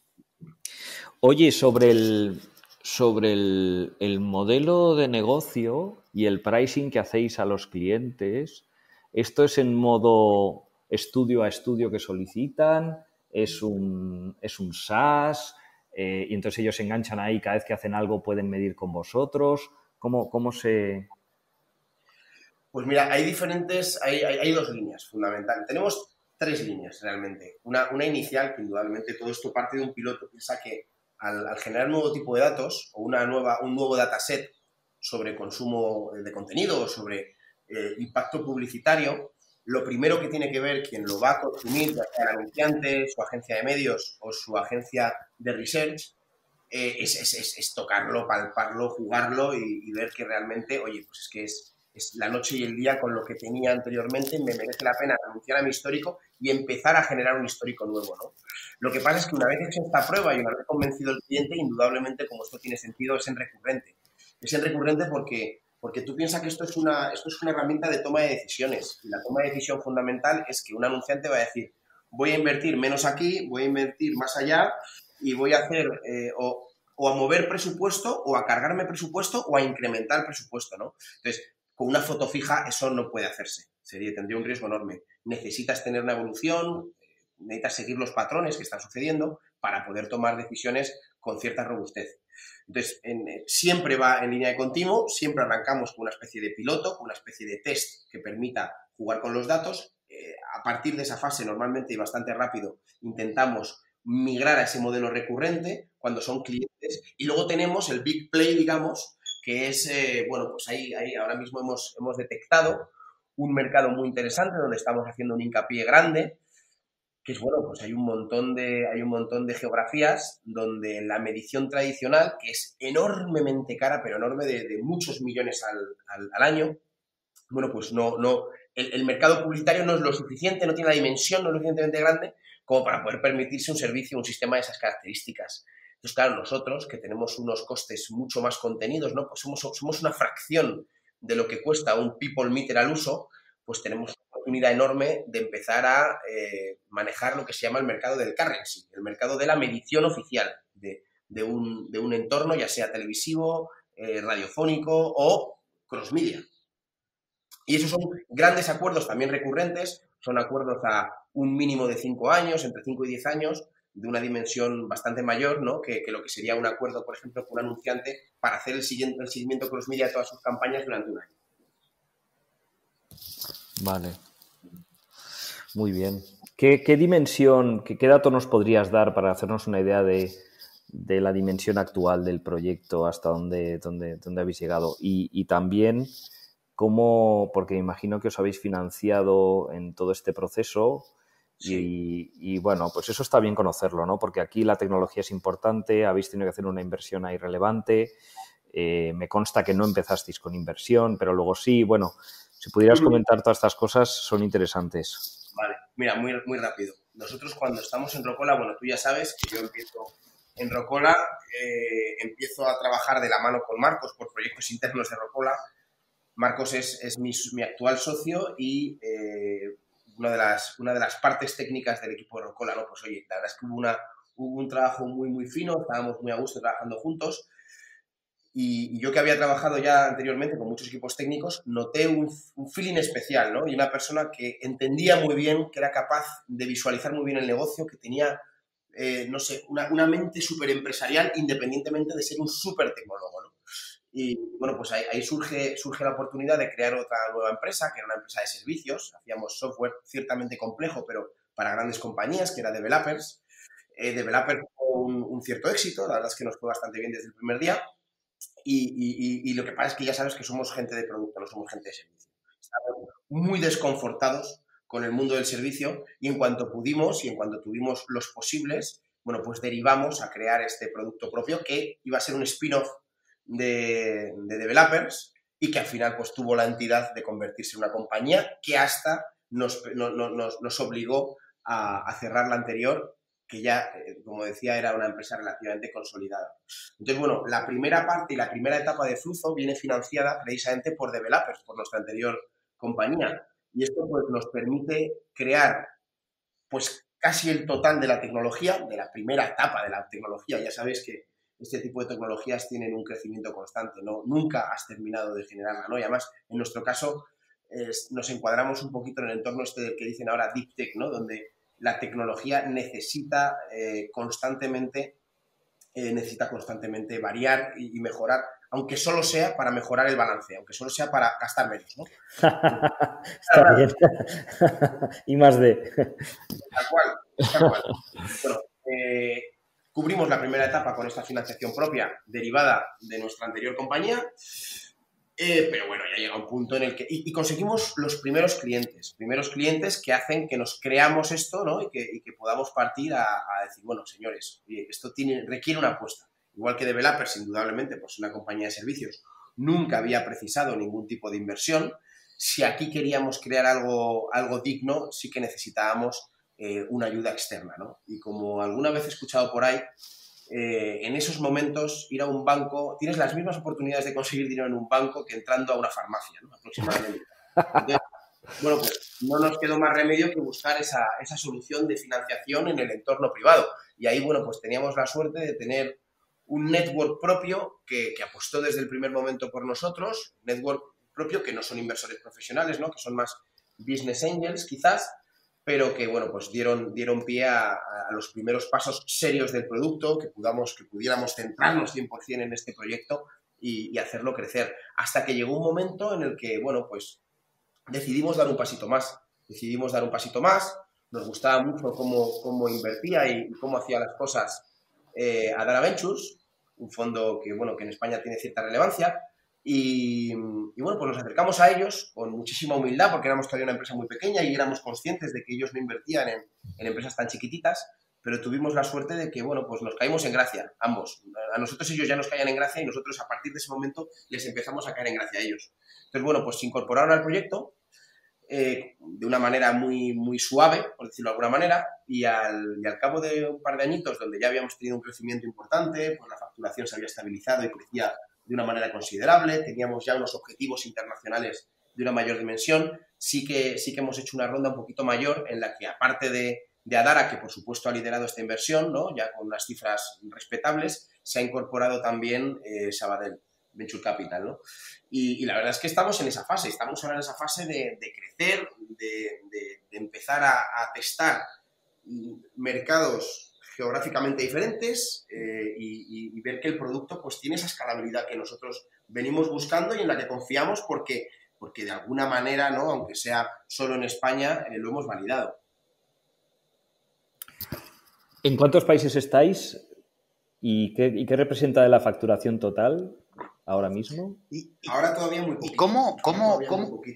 Oye, sobre el, sobre el, el, modelo de negocio y el pricing que hacéis a los clientes, ¿esto es en modo estudio a estudio que solicitan? ¿Es un, es un SaaS? Eh, y entonces ellos se enganchan ahí, cada vez que hacen algo pueden medir con vosotros. ¿Cómo, cómo se...?
Pues mira, hay diferentes, hay, hay, dos líneas fundamentales. Tenemos tres líneas realmente. Una, una inicial, que indudablemente todo esto parte de un piloto. Piensa que al, generar un nuevo tipo de datos o una nueva, un nuevo dataset sobre consumo de contenido o sobre eh, impacto publicitario, lo primero que tiene que ver quien lo va a consumir, ya sea el anunciante, su agencia de medios o su agencia de research, eh, es, tocarlo, palparlo, jugarlo y, ver que realmente, oye, pues es que es, la noche y el día con lo que tenía anteriormente, me merece la pena anunciar a mi histórico y empezar a generar un histórico nuevo, ¿no? Lo que pasa es que una vez hecho esta prueba y una vez convencido el cliente, indudablemente, como esto tiene sentido, es en recurrente. Es en recurrente porque, porque tú piensas que esto es, una, esto es una herramienta de toma de decisiones. Y la toma de decisión fundamental es que un anunciante va a decir, voy a invertir menos aquí, voy a invertir más allá y voy a hacer eh, o, o, a mover presupuesto o a cargarme presupuesto o a incrementar presupuesto, ¿no? Entonces, con una foto fija eso no puede hacerse. Sería, tendría un riesgo enorme. Necesitas tener una evolución, necesitas seguir los patrones que están sucediendo para poder tomar decisiones con cierta robustez. Entonces, eh, siempre va en línea de continuo, siempre arrancamos con una especie de piloto, con una especie de test que permita jugar con los datos. Eh, a partir de esa fase, normalmente y bastante rápido, intentamos migrar a ese modelo recurrente cuando son clientes. Y luego tenemos el big play, digamos, que es, eh, bueno, pues ahí, ahí ahora mismo hemos, hemos detectado un mercado muy interesante donde estamos haciendo un hincapié grande que es bueno, pues hay un montón de, hay un montón de geografías donde la medición tradicional, que es enormemente cara, pero enorme de, muchos millones al, año, bueno, pues no, no, el, mercado publicitario no es lo suficiente, no tiene la dimensión, no es lo suficientemente grande como para poder permitirse un servicio, un sistema de esas características. Entonces, claro, nosotros que tenemos unos costes mucho más contenidos, ¿no? Pues somos, somos una fracción de lo que cuesta un people meter al uso, pues tenemos oportunidad enorme de empezar a eh, manejar lo que se llama el mercado del currency, el mercado de la medición oficial de, un, entorno, ya sea televisivo, eh, radiofónico o cross-media. Y esos son grandes acuerdos también recurrentes, son acuerdos a un mínimo de 5 años, entre 5 y 10 años, de una dimensión bastante mayor ¿no? que, lo que sería un acuerdo, por ejemplo, con un anunciante para hacer el, siguiente, el seguimiento cross-media de todas sus campañas durante un año.
Vale. Muy bien. ¿Qué, dimensión, qué, dato nos podrías dar para hacernos una idea de, la dimensión actual del proyecto, hasta dónde, dónde, dónde habéis llegado? Y, también cómo, porque me imagino que os habéis financiado en todo este proceso. Y, bueno, pues eso está bien conocerlo, ¿no? Porque aquí la tecnología es importante, habéis tenido que hacer una inversión ahí relevante. Eh, me consta que no empezasteis con inversión, pero luego sí. Bueno, si pudieras comentar todas estas cosas, son interesantes.
Mira, muy, muy rápido. Nosotros cuando estamos en Rocola, bueno, tú ya sabes que yo empiezo en Rocola, eh, empiezo a trabajar de la mano con Marcos por proyectos internos de Rocola. Marcos es, mi, actual socio y eh, una, de las, una de las partes técnicas del equipo de Rocola, ¿no? Pues oye, la verdad es que hubo, una, hubo un trabajo muy, muy fino, estábamos muy a gusto trabajando juntos y, yo que había trabajado ya anteriormente con muchos equipos técnicos, noté un, feeling especial, ¿no? Y una persona que entendía muy bien, que era capaz de visualizar muy bien el negocio, que tenía, eh, no sé, una, una mente súper empresarial independientemente de ser un súper tecnólogo, ¿no? Y bueno, pues ahí, surge, surge la oportunidad de crear otra nueva empresa, que era una empresa de servicios. Hacíamos software ciertamente complejo, pero para grandes compañías, que era Developers. Eh, Developers tuvo un, un cierto éxito, la verdad es que nos fue bastante bien desde el primer día. Y, lo que pasa es que ya sabes que somos gente de producto, no somos gente de servicio. Estamos muy desconfortados con el mundo del servicio y en cuanto pudimos y en cuanto tuvimos los posibles, bueno, pues derivamos a crear este producto propio que iba a ser un spin-off de, developers y que al final pues tuvo la entidad de convertirse en una compañía que hasta nos, nos, obligó a, a, cerrar la anterior que ya, eh, como decía, era una empresa relativamente consolidada. Entonces, bueno, la primera parte y la primera etapa de Fluzo viene financiada precisamente por developers, por nuestra anterior compañía. Y esto pues, nos permite crear pues casi el total de la tecnología, de la primera etapa de la tecnología. Ya sabéis que este tipo de tecnologías tienen un crecimiento constante, ¿no? Nunca has terminado de generarla, ¿no? Y además, en nuestro caso, nos encuadramos un poquito en el entorno este del que dicen ahora Deep Tech, ¿no? Donde la tecnología necesita eh, constantemente eh, necesita constantemente variar y, mejorar aunque solo sea para mejorar el balance, aunque solo sea para gastar menos, ¿no?
Está bien. y más de.
Tal cual, tal cual. Bueno, eh, cubrimos la primera etapa con esta financiación propia derivada de nuestra anterior compañía. Eh, pero bueno, ya llega un punto en el que... Y, conseguimos los primeros clientes, primeros clientes que hacen que nos creamos esto, ¿no? Y que, podamos partir a, decir, bueno, señores, esto tiene, requiere una apuesta. Igual que Developers, indudablemente, pues una compañía de servicios nunca había precisado ningún tipo de inversión. Si aquí queríamos crear algo, algo digno, sí que necesitábamos eh, una ayuda externa, ¿no? Y como alguna vez he escuchado por ahí, eh, en esos momentos ir a un banco, tienes las mismas oportunidades de conseguir dinero en un banco que entrando a una farmacia, ¿no? aproximadamente. bueno, pues no nos quedó más remedio que buscar esa, esa, solución de financiación en el entorno privado. Y ahí, bueno, pues teníamos la suerte de tener un network propio que, que apostó desde el primer momento por nosotros, network propio que no son inversores profesionales, ¿no? que son más business angels quizás, pero que, bueno, pues dieron, dieron pie a, los primeros pasos serios del producto, que, que pudiéramos centrarnos 100% en este proyecto y, hacerlo crecer. Hasta que llegó un momento en el que, bueno, pues decidimos dar un pasito más. Decidimos dar un pasito más. Nos gustaba mucho cómo, cómo invertía y cómo hacía las cosas eh, Adara Ventures, un fondo que, bueno, que en España tiene cierta relevancia. Y, bueno, pues nos acercamos a ellos con muchísima humildad porque éramos todavía una empresa muy pequeña y éramos conscientes de que ellos no invertían en, empresas tan chiquititas, pero tuvimos la suerte de que, bueno, pues nos caímos en gracia, ambos. A nosotros ellos ya nos caían en gracia y nosotros a partir de ese momento les empezamos a caer en gracia a ellos. Entonces, bueno, pues se incorporaron al proyecto eh, de una manera muy, muy suave, por decirlo de alguna manera, y al, y al, cabo de un par de añitos, donde ya habíamos tenido un crecimiento importante, pues la facturación se había estabilizado y crecía de una manera considerable, teníamos ya unos objetivos internacionales de una mayor dimensión, sí que, sí que hemos hecho una ronda un poquito mayor en la que aparte de, Adara, que por supuesto ha liderado esta inversión, ¿no? ya con unas cifras respetables, se ha incorporado también eh, Sabadell. Venture Capital, ¿no? Y, la verdad es que estamos en esa fase, estamos ahora en esa fase de, crecer, de, empezar a, testar mercados geográficamente diferentes eh, y, ver que el producto pues tiene esa escalabilidad que nosotros venimos buscando y en la que confiamos porque, porque de alguna manera, ¿no? aunque sea solo en España, eh, lo hemos validado.
¿En cuántos países estáis y qué, representa de la facturación total ahora mismo?
Y, ahora todavía muy poquito.
¿Y cómo, cómo,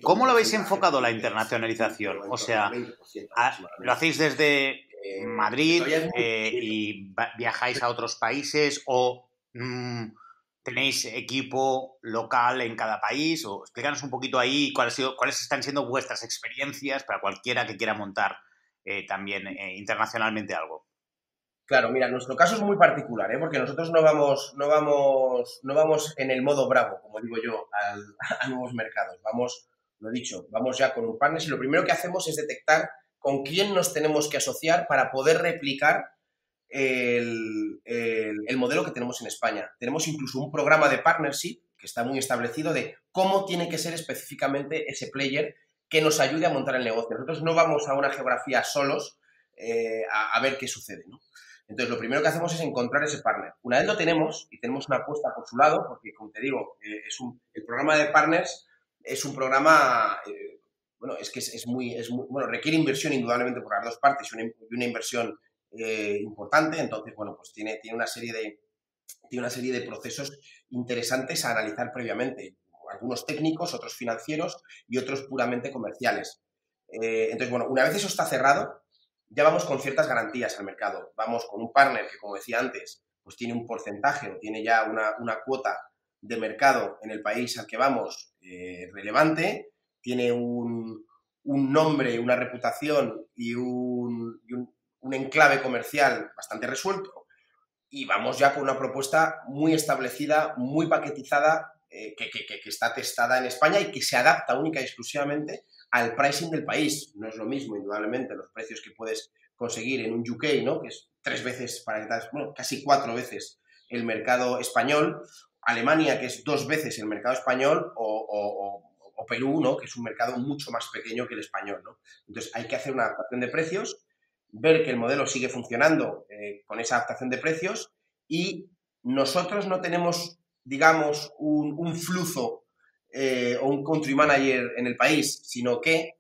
cómo, lo habéis enfocado la internacionalización? O sea, ¿lo hacéis desde eh, Madrid eh, y viajáis a otros países o mm, tenéis equipo local en cada país o explícanos un poquito ahí cuáles, cuáles están siendo vuestras experiencias para cualquiera que quiera montar eh, también internacionalmente algo.
Claro, mira, nuestro caso es muy particular, porque nosotros no vamos, no vamos, no vamos en el modo bravo, como digo yo, a nuevos mercados. Vamos, lo dicho, vamos ya con un partner y lo primero que hacemos es detectar con quién nos tenemos que asociar para poder replicar el, modelo que tenemos en España. Tenemos incluso un programa de partnership que está muy establecido de cómo tiene que ser específicamente ese player que nos ayude a montar el negocio. Nosotros no vamos a una geografía solos eh, a, ver qué sucede. Entonces, lo primero que hacemos es encontrar ese partner. Una vez lo tenemos y tenemos una apuesta por su lado, porque, como te digo, eh, el programa de partners es un programa eh, bueno, es que es, muy, es muy, bueno, requiere inversión indudablemente por las dos partes y una, inversión eh, importante, entonces, bueno, pues tiene, tiene, una serie de, tiene una serie de procesos interesantes a analizar previamente, algunos técnicos, otros financieros y otros puramente comerciales. Eh, entonces, bueno, una vez eso está cerrado, ya vamos con ciertas garantías al mercado. Vamos con un partner que, como decía antes, pues tiene un porcentaje o tiene ya una, una cuota de mercado en el país al que vamos eh, relevante tiene un, nombre, una reputación y un, enclave comercial bastante resuelto y vamos ya con una propuesta muy establecida, muy paquetizada, eh, que, está testada en España y que se adapta única y exclusivamente al pricing del país. No es lo mismo, indudablemente, los precios que puedes conseguir en un UK, ¿no? que es tres veces, para bueno, casi cuatro veces el mercado español, Alemania, que es dos veces el mercado español, o o Perú, ¿no? que es un mercado mucho más pequeño que el español. Entonces hay que hacer una adaptación de precios, ver que el modelo sigue funcionando eh, con esa adaptación de precios y nosotros no tenemos digamos, un, un flujo eh, o un country manager en el país, sino que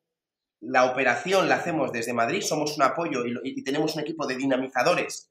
la operación la hacemos desde Madrid, somos un apoyo y, tenemos un equipo de dinamizadores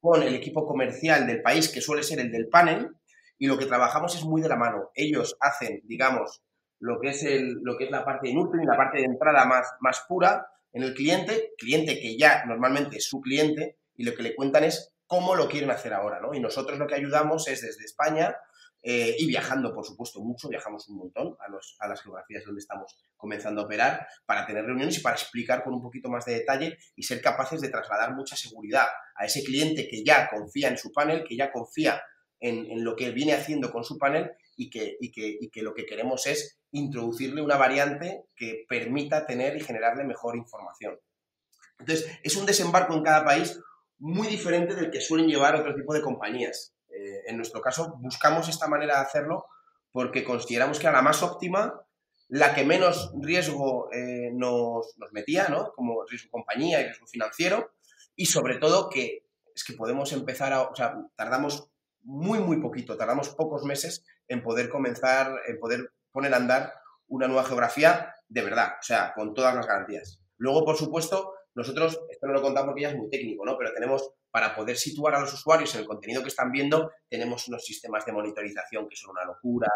con el equipo comercial del país, que suele ser el del panel, y lo que trabajamos es muy de la mano. Ellos hacen, digamos, lo que es, el, lo que es la parte inútil y la parte de entrada más, más pura en el cliente, cliente que ya normalmente es su cliente, y lo que le cuentan es cómo lo quieren hacer ahora, ¿no? Y nosotros lo que ayudamos es desde España eh, y viajando, por supuesto, mucho, viajamos un montón a, los, a las geografías donde estamos comenzando a operar para tener reuniones y para explicar con un poquito más de detalle y ser capaces de trasladar mucha seguridad a ese cliente que ya confía en su panel, que ya confía en, lo que viene haciendo con su panel y que, y que, y que lo que queremos es introducirle una variante que permita tener y generarle mejor información. Entonces, es un desembarco en cada país muy diferente del que suelen llevar otro tipo de compañías. Eh, en nuestro caso, buscamos esta manera de hacerlo porque consideramos que era la más óptima, la que menos riesgo eh, nos, nos, metía, ¿no? Como riesgo compañía y riesgo financiero, y sobre todo que es que podemos empezar a, o sea, tardamos muy, muy poquito, tardamos pocos meses en poder comenzar, en poder poner a andar una nueva geografía de verdad, o sea, con todas las garantías. Luego, por supuesto, nosotros, esto no lo contamos porque ya es muy técnico, ¿no? Pero tenemos, para poder situar a los usuarios en el contenido que están viendo, tenemos unos sistemas de monitorización que son una locura,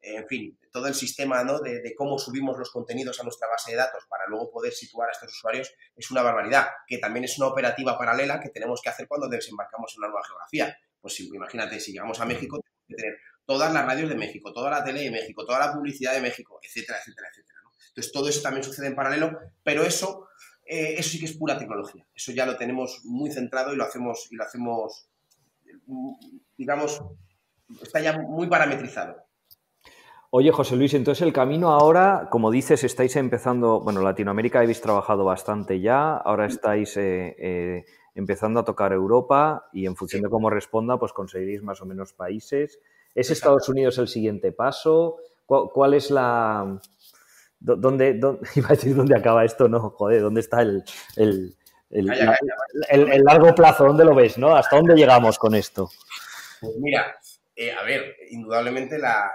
en fin, todo el sistema ¿no? de, cómo subimos los contenidos a nuestra base de datos para luego poder situar a estos usuarios es una barbaridad, que también es una operativa paralela que tenemos que hacer cuando desembarcamos en una nueva geografía. Pues imagínate, si llegamos a México, tenemos que tener todas las radios de México, toda la tele de México, toda la publicidad de México, etcétera, etcétera, etcétera. Entonces, todo eso también sucede en paralelo, pero eso eh, eso sí que es pura tecnología. Eso ya lo tenemos muy centrado y lo hacemos, y lo hacemos, digamos, está ya muy parametrizado.
Oye, José Luis, entonces el camino ahora, como dices, estáis empezando, bueno, Latinoamérica habéis trabajado bastante ya, ahora estáis eh, eh, empezando a tocar Europa y en función de cómo responda, pues conseguiréis más o menos países. ¿Es Estados Unidos el siguiente paso? cuál es la, ¿Dónde, dónde, iba a decir dónde acaba esto? No, joder, ¿dónde está el, el, el, largo plazo? ¿Dónde lo ves? ¿no? ¿Hasta dónde llegamos con esto?
Pues mira, eh, a ver, indudablemente la,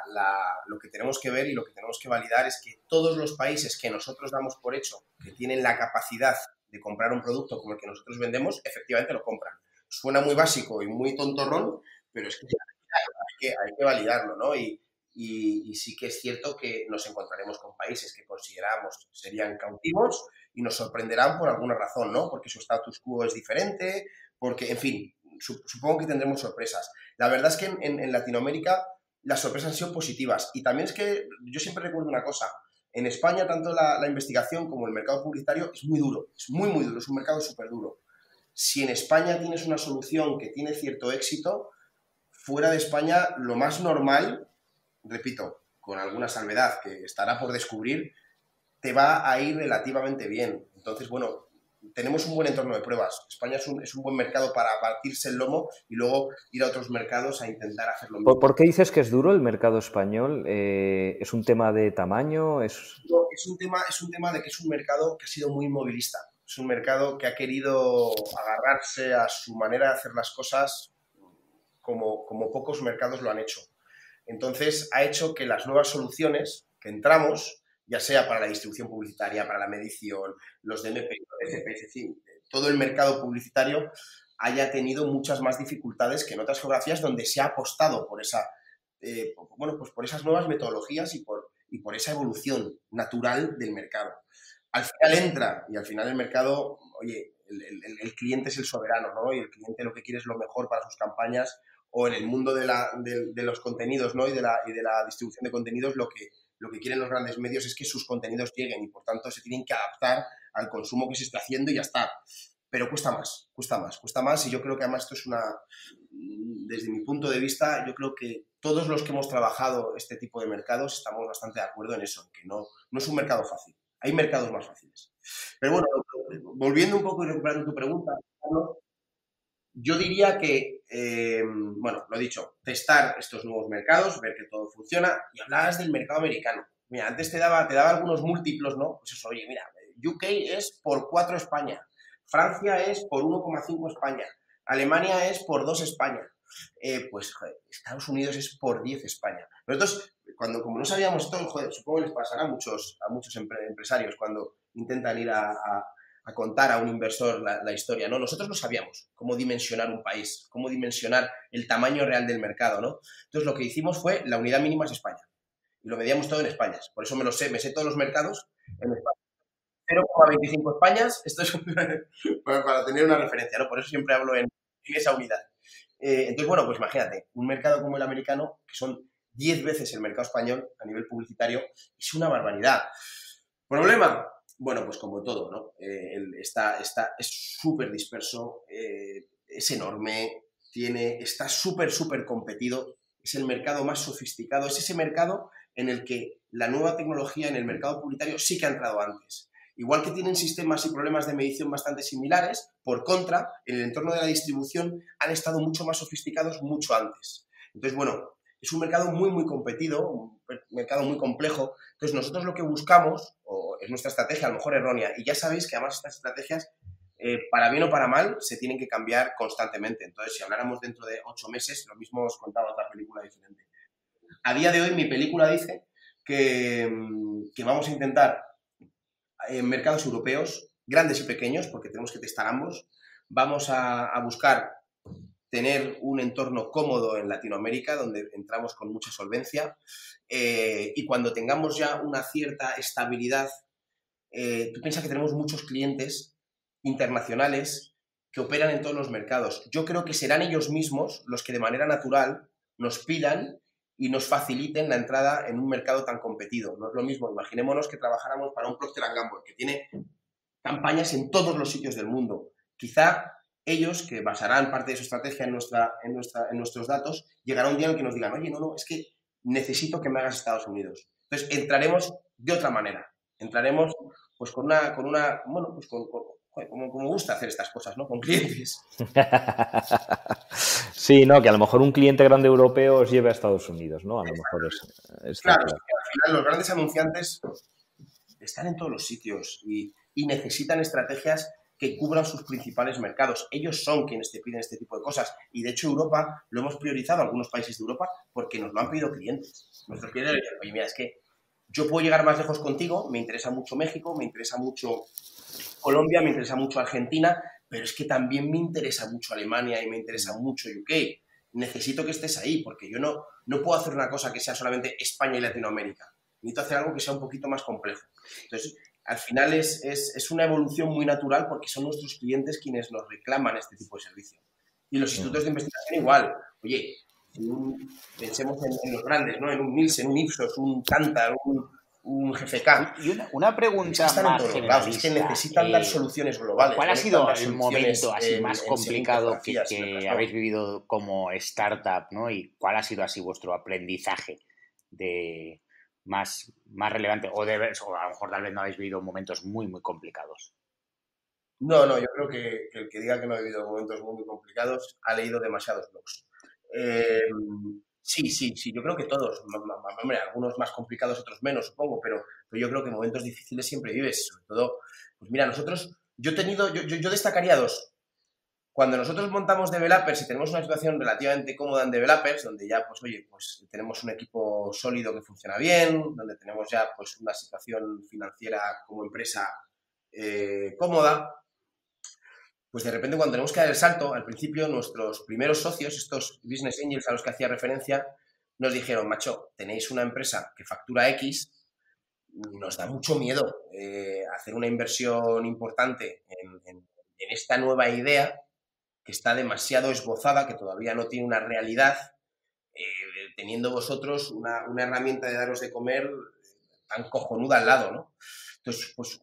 lo que tenemos que ver y lo que tenemos que validar es que todos los países que nosotros damos por hecho que tienen la capacidad de comprar un producto como el que nosotros vendemos, efectivamente lo compran. Suena muy básico y muy tontorrón, pero es que hay que, hay que validarlo, ¿no? Y, y, sí que es cierto que nos encontraremos con países que consideramos serían cautivos y nos sorprenderán por alguna razón, ¿no? Porque su status quo es diferente, porque, en fin, supongo que tendremos sorpresas. La verdad es que en, Latinoamérica las sorpresas han sido positivas y también es que yo siempre recuerdo una cosa, en España tanto la, la investigación como el mercado publicitario es muy duro, es muy, muy duro, es un mercado súper duro. Si en España tienes una solución que tiene cierto éxito, fuera de España lo más normal repito, con alguna salvedad que estará por descubrir, te va a ir relativamente bien. Entonces, bueno, tenemos un buen entorno de pruebas. España es un, es un buen mercado para partirse el lomo y luego ir a otros mercados a intentar hacerlo
mismo. ¿Por qué dices que es duro el mercado español? Eh, ¿Es un tema de tamaño? ¿Es...
es, un tema, es un tema de que es un mercado que ha sido muy movilista. Es un mercado que ha querido agarrarse a su manera de hacer las cosas como, como pocos mercados lo han hecho. Entonces, ha hecho que las nuevas soluciones que entramos, ya sea para la distribución publicitaria, para la medición, los DMP, los todo el mercado publicitario haya tenido muchas más dificultades que en otras geografías donde se ha apostado por esa, eh, bueno, pues por esas nuevas metodologías y por, y por esa evolución natural del mercado. Al final entra y al final el mercado, oye, el, cliente es el soberano, ¿no? Y el cliente lo que quiere es lo mejor para sus campañas o en el mundo de, la, de, los contenidos ¿no? y, de la, y de la distribución de contenidos, lo que, lo que quieren los grandes medios es que sus contenidos lleguen y por tanto se tienen que adaptar al consumo que se está haciendo y ya está. Pero cuesta más, cuesta más, cuesta más y yo creo que además esto es una, desde mi punto de vista, yo creo que todos los que hemos trabajado este tipo de mercados estamos bastante de acuerdo en eso, que no, no es un mercado fácil. Hay mercados más fáciles. Pero bueno, volviendo un poco y recuperando tu pregunta, yo diría que, eh, bueno, lo dicho, testar estos nuevos mercados, ver que todo funciona. Y hablabas del mercado americano. Mira, antes te daba, te daba algunos múltiplos, ¿no? Pues eso, oye, mira, UK es por 4 España, Francia es por 1,5 España, Alemania es por 2 España. eh, pues Estados Unidos es por 10 España. Nosotros, cuando, como no sabíamos todo, joder, supongo que les pasará a muchos, a muchos empresarios cuando intentan ir a, contar a un inversor la, la, historia, ¿no? Nosotros no sabíamos cómo dimensionar un país, cómo dimensionar el tamaño real del mercado, ¿no? Entonces, lo que hicimos fue la unidad mínima es España. Y lo medíamos todo en España. Por eso me lo sé, me sé todos los mercados en España. 0,25 Españas, esto es para tener una referencia, ¿no? Por eso siempre hablo en, esa unidad. Eh, entonces, bueno, pues imagínate, un mercado como el americano, que son 10 veces el mercado español a nivel publicitario, es una barbaridad. ¿Problema? Bueno, pues como todo, ¿no? Eh, está, está, es súper disperso, eh, es enorme, tiene, está súper, súper competido, es el mercado más sofisticado, es ese mercado en el que la nueva tecnología en el mercado publicitario sí que ha entrado antes. Igual que tienen sistemas y problemas de medición bastante similares, por contra, en el entorno de la distribución han estado mucho más sofisticados mucho antes. Entonces, bueno, es un mercado muy, muy competido, un mercado muy complejo. Entonces, nosotros lo que buscamos, o es nuestra estrategia, a lo mejor errónea, y ya sabéis que además estas estrategias, eh, para bien o para mal, se tienen que cambiar constantemente. Entonces, si habláramos dentro de ocho meses, lo mismo os contaba otra película diferente. A día de hoy, mi película dice que, mm, que vamos a intentar en mercados europeos, grandes y pequeños, porque tenemos que testar ambos. Vamos a, buscar tener un entorno cómodo en Latinoamérica, donde entramos con mucha solvencia. Eh, y cuando tengamos ya una cierta estabilidad, eh, tú piensas que tenemos muchos clientes internacionales que operan en todos los mercados. Yo creo que serán ellos mismos los que de manera natural nos pidan y nos faciliten la entrada en un mercado tan competido. No es lo mismo, imaginémonos que trabajáramos para un Procter Gamble que tiene campañas en todos los sitios del mundo. Quizá ellos, que basarán parte de su estrategia en, nuestra, en, nuestra, en nuestros datos, llegará un día en que nos digan, oye, no, no, es que necesito que me hagas Estados Unidos. Entonces, entraremos de otra manera. Entraremos pues con una, con una bueno, pues con, como, como, gusta hacer estas cosas, ¿no? Con clientes.
sí, no, que a lo mejor un cliente grande europeo os lleve a Estados Unidos, ¿no? A lo mejor es.
claro, al final los grandes anunciantes están en todos los sitios y, y, necesitan estrategias que cubran sus principales mercados. Ellos son quienes te piden este tipo de cosas. Y de hecho, Europa lo hemos priorizado, algunos países de Europa, porque nos lo han pedido clientes. Nuestros clientes dicen, oye, mira, es que yo puedo llegar más lejos contigo, me interesa mucho México, me interesa mucho Colombia, me interesa mucho Argentina, pero es que también me interesa mucho Alemania y me interesa mucho UK. Necesito que estés ahí, porque yo no, no puedo hacer una cosa que sea solamente España y Latinoamérica. Necesito hacer algo que sea un poquito más complejo. Entonces, al final es, es, una evolución muy natural porque son nuestros clientes quienes nos reclaman este tipo de servicio. Y los institutos de investigación igual. Oye, pensemos en, los grandes, ¿no? En un Nielsen, un Ipsos, un Kantar, un, un GFK.
Y una, pregunta más
es que necesitan dar soluciones globales.
¿Cuál ha sido el momento así más complicado que, habéis vivido como startup, ¿no? Y cuál ha sido así vuestro aprendizaje de más, más relevante? O, o a lo mejor tal vez no habéis vivido momentos muy, muy complicados.
No, no, yo creo que, el que diga que no ha vivido momentos muy, complicados ha leído demasiados blogs. Eh, Sí, sí, sí, yo creo que todos. Hombre, algunos más complicados, otros menos, supongo, pero, yo creo que momentos difíciles siempre vives. Sobre todo, pues mira, nosotros, yo he tenido, yo, yo, destacaría dos. Cuando nosotros montamos developers y tenemos una situación relativamente cómoda en developers, donde ya, pues oye, pues tenemos un equipo sólido que funciona bien, donde tenemos ya pues una situación financiera como empresa eh, cómoda, pues de repente cuando tenemos que dar el salto, al principio nuestros primeros socios, estos business angels a los que hacía referencia, nos dijeron, macho, tenéis una empresa que factura X, nos da mucho miedo eh, hacer una inversión importante en, esta nueva idea que está demasiado esbozada, que todavía no tiene una realidad, eh, teniendo vosotros una, una herramienta de daros de comer tan cojonuda al lado, ¿no? Entonces, pues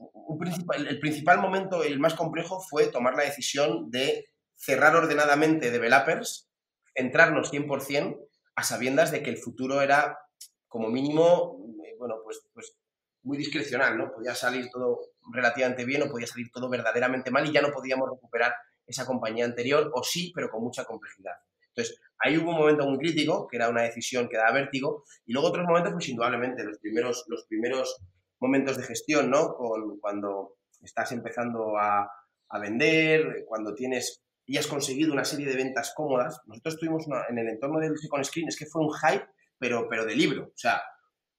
el principal momento, el más complejo, fue tomar la decisión de cerrar ordenadamente developers, centrarnos 100% a sabiendas de que el futuro era, como mínimo, eh, bueno, pues, pues muy discrecional, ¿no? Podía salir todo relativamente bien o podía salir todo verdaderamente mal y ya no podíamos recuperar esa compañía anterior, o sí, pero con mucha complejidad. Entonces, ahí hubo un momento muy crítico, que era una decisión que da vértigo, y luego otros momentos, pues indudablemente, los primeros, los primeros momentos de gestión, ¿no? Con, cuando estás empezando a, a, vender, cuando tienes y has conseguido una serie de ventas cómodas. Nosotros tuvimos en el entorno del Second Screen, es que fue un hype, pero, pero de libro. O sea,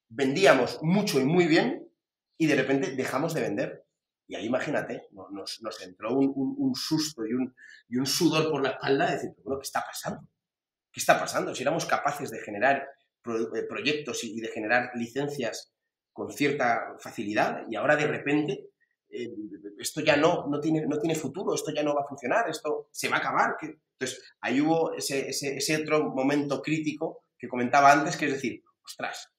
vendíamos mucho y muy bien y de repente dejamos de vender. Y ahí imagínate, nos, nos entró un, susto y un, y un, sudor por la espalda de decir, bueno, ¿qué está pasando? ¿Qué está pasando? Si éramos capaces de generar eh, proyectos y, de generar licencias con cierta facilidad y ahora de repente eh, esto ya no, no, tiene, no tiene futuro, esto ya no va a funcionar, esto se va a acabar. Entonces, ahí hubo ese, ese, ese otro momento crítico que comentaba antes, que es decir, ostras,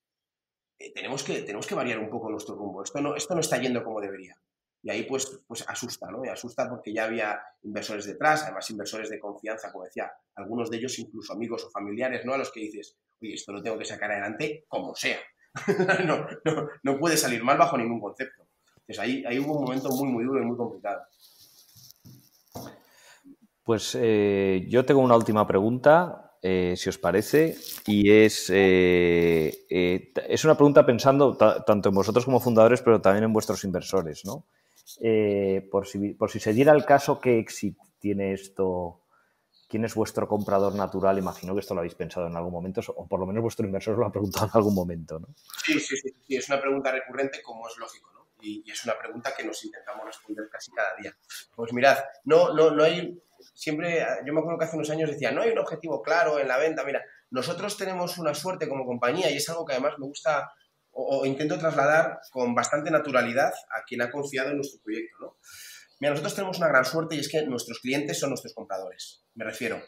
eh, tenemos, que, tenemos que variar un poco nuestro rumbo, esto no, esto no está yendo como debería. Y ahí pues, pues asusta, ¿no? Y asusta porque ya había inversores detrás, además inversores de confianza, como decía, algunos de ellos incluso amigos o familiares, ¿no? A los que dices, oye, esto lo tengo que sacar adelante como sea. no, no, no, puede salir mal bajo ningún concepto. Entonces ahí, ahí hubo un momento muy, muy duro y muy complicado.
Pues eh, yo tengo una última pregunta, eh, si os parece, y es, eh, es una pregunta pensando tanto en vosotros como fundadores, pero también en vuestros inversores, ¿no? Eh, por, si, por si se diera el caso, ¿qué éxito tiene esto? ¿Quién es vuestro comprador natural? Imagino que esto lo habéis pensado en algún momento, o por lo menos vuestro inversor lo ha preguntado en algún momento, ¿no?
Sí, sí, sí, es una pregunta recurrente, como es lógico, ¿no? Y, es una pregunta que nos intentamos responder casi cada día. Pues mirad, no, no, no hay, siempre, yo me acuerdo que hace unos años decía, no hay un objetivo claro en la venta, mira, nosotros tenemos una suerte como compañía y es algo que además me gusta o, intento trasladar con bastante naturalidad a quien ha confiado en nuestro proyecto. ¿no? Mira, nosotros tenemos una gran suerte y es que nuestros clientes son nuestros compradores. Me refiero,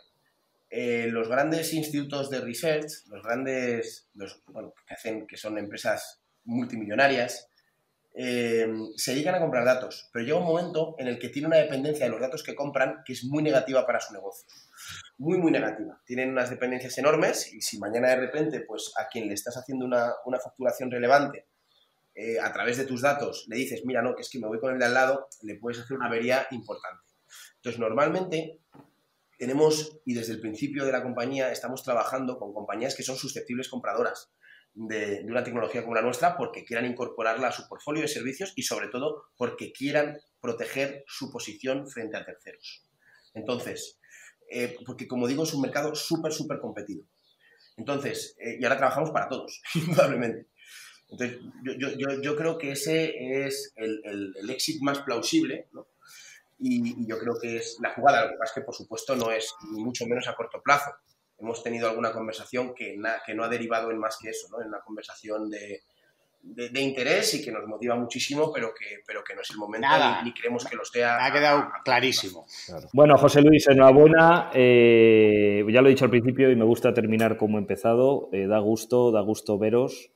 eh, los grandes institutos de research, los grandes, los, bueno, que, hacen, que son empresas multimillonarias, eh, se dedican a comprar datos, pero llega un momento en el que tiene una dependencia de los datos que compran que es muy negativa para su negocio muy, muy negativa. Tienen unas dependencias enormes y si mañana de repente, pues a quien le estás haciendo una, facturación relevante eh, a través de tus datos le dices, mira, no, que es que me voy con el de al lado, le puedes hacer una avería importante. Entonces, normalmente tenemos, y desde el principio de la compañía, estamos trabajando con compañías que son susceptibles compradoras de, de, una tecnología como la nuestra porque quieran incorporarla a su portfolio de servicios y sobre todo porque quieran proteger su posición frente a terceros. Entonces, eh, porque como digo, es un mercado súper, súper competido. Entonces, eh, y ahora trabajamos para todos, indudablemente. Entonces, yo, creo que ese es el, éxito más plausible, ¿no? y, yo creo que es la jugada. Lo que pasa es que, por supuesto, no es ni mucho menos a corto plazo. Hemos tenido alguna conversación que, que no ha derivado en más que eso, ¿no? en una conversación de, de, interés y que nos motiva muchísimo, pero que, pero que no es el momento ni, creemos que lo sea.
Ha quedado clarísimo.
Bueno, José Luis, enhorabuena. Eh, ya lo he dicho al principio y me gusta terminar como he empezado. Eh, da gusto, da gusto veros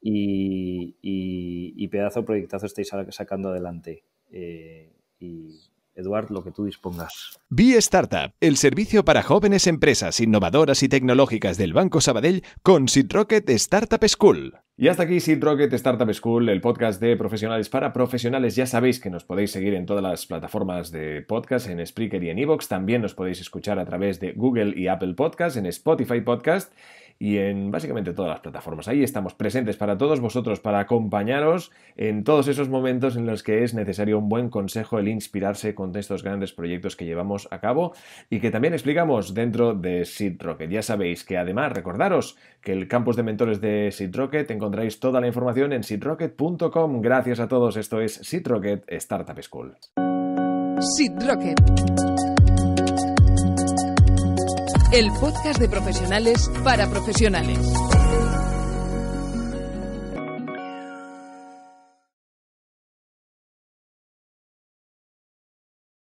y, y, pedazo de proyectazo estáis sacando adelante. Eh, y Eduard, lo que tú dispongas.
Be Startup, el servicio para jóvenes empresas innovadoras y tecnológicas del Banco Sabadell con Rocket Startup School.
Y hasta aquí Rocket Startup School, el podcast de profesionales para profesionales. Ya sabéis que nos podéis seguir en todas las plataformas de podcast, en Spreaker y en Evox. También nos podéis escuchar a través de Google y Apple Podcast, en Spotify Podcast y en básicamente todas las plataformas. Ahí estamos presentes para todos vosotros, para acompañaros en todos esos momentos en los que es necesario un buen consejo, el inspirarse con estos grandes proyectos que llevamos a cabo y que también explicamos dentro de Seed Rocket. Ya sabéis que además recordaros que el campus de mentores de Seed Rocket encontráis toda la información en seedrocket.com. Gracias a todos, esto es Seed Rocket Startup School.
El podcast de profesionales para profesionales.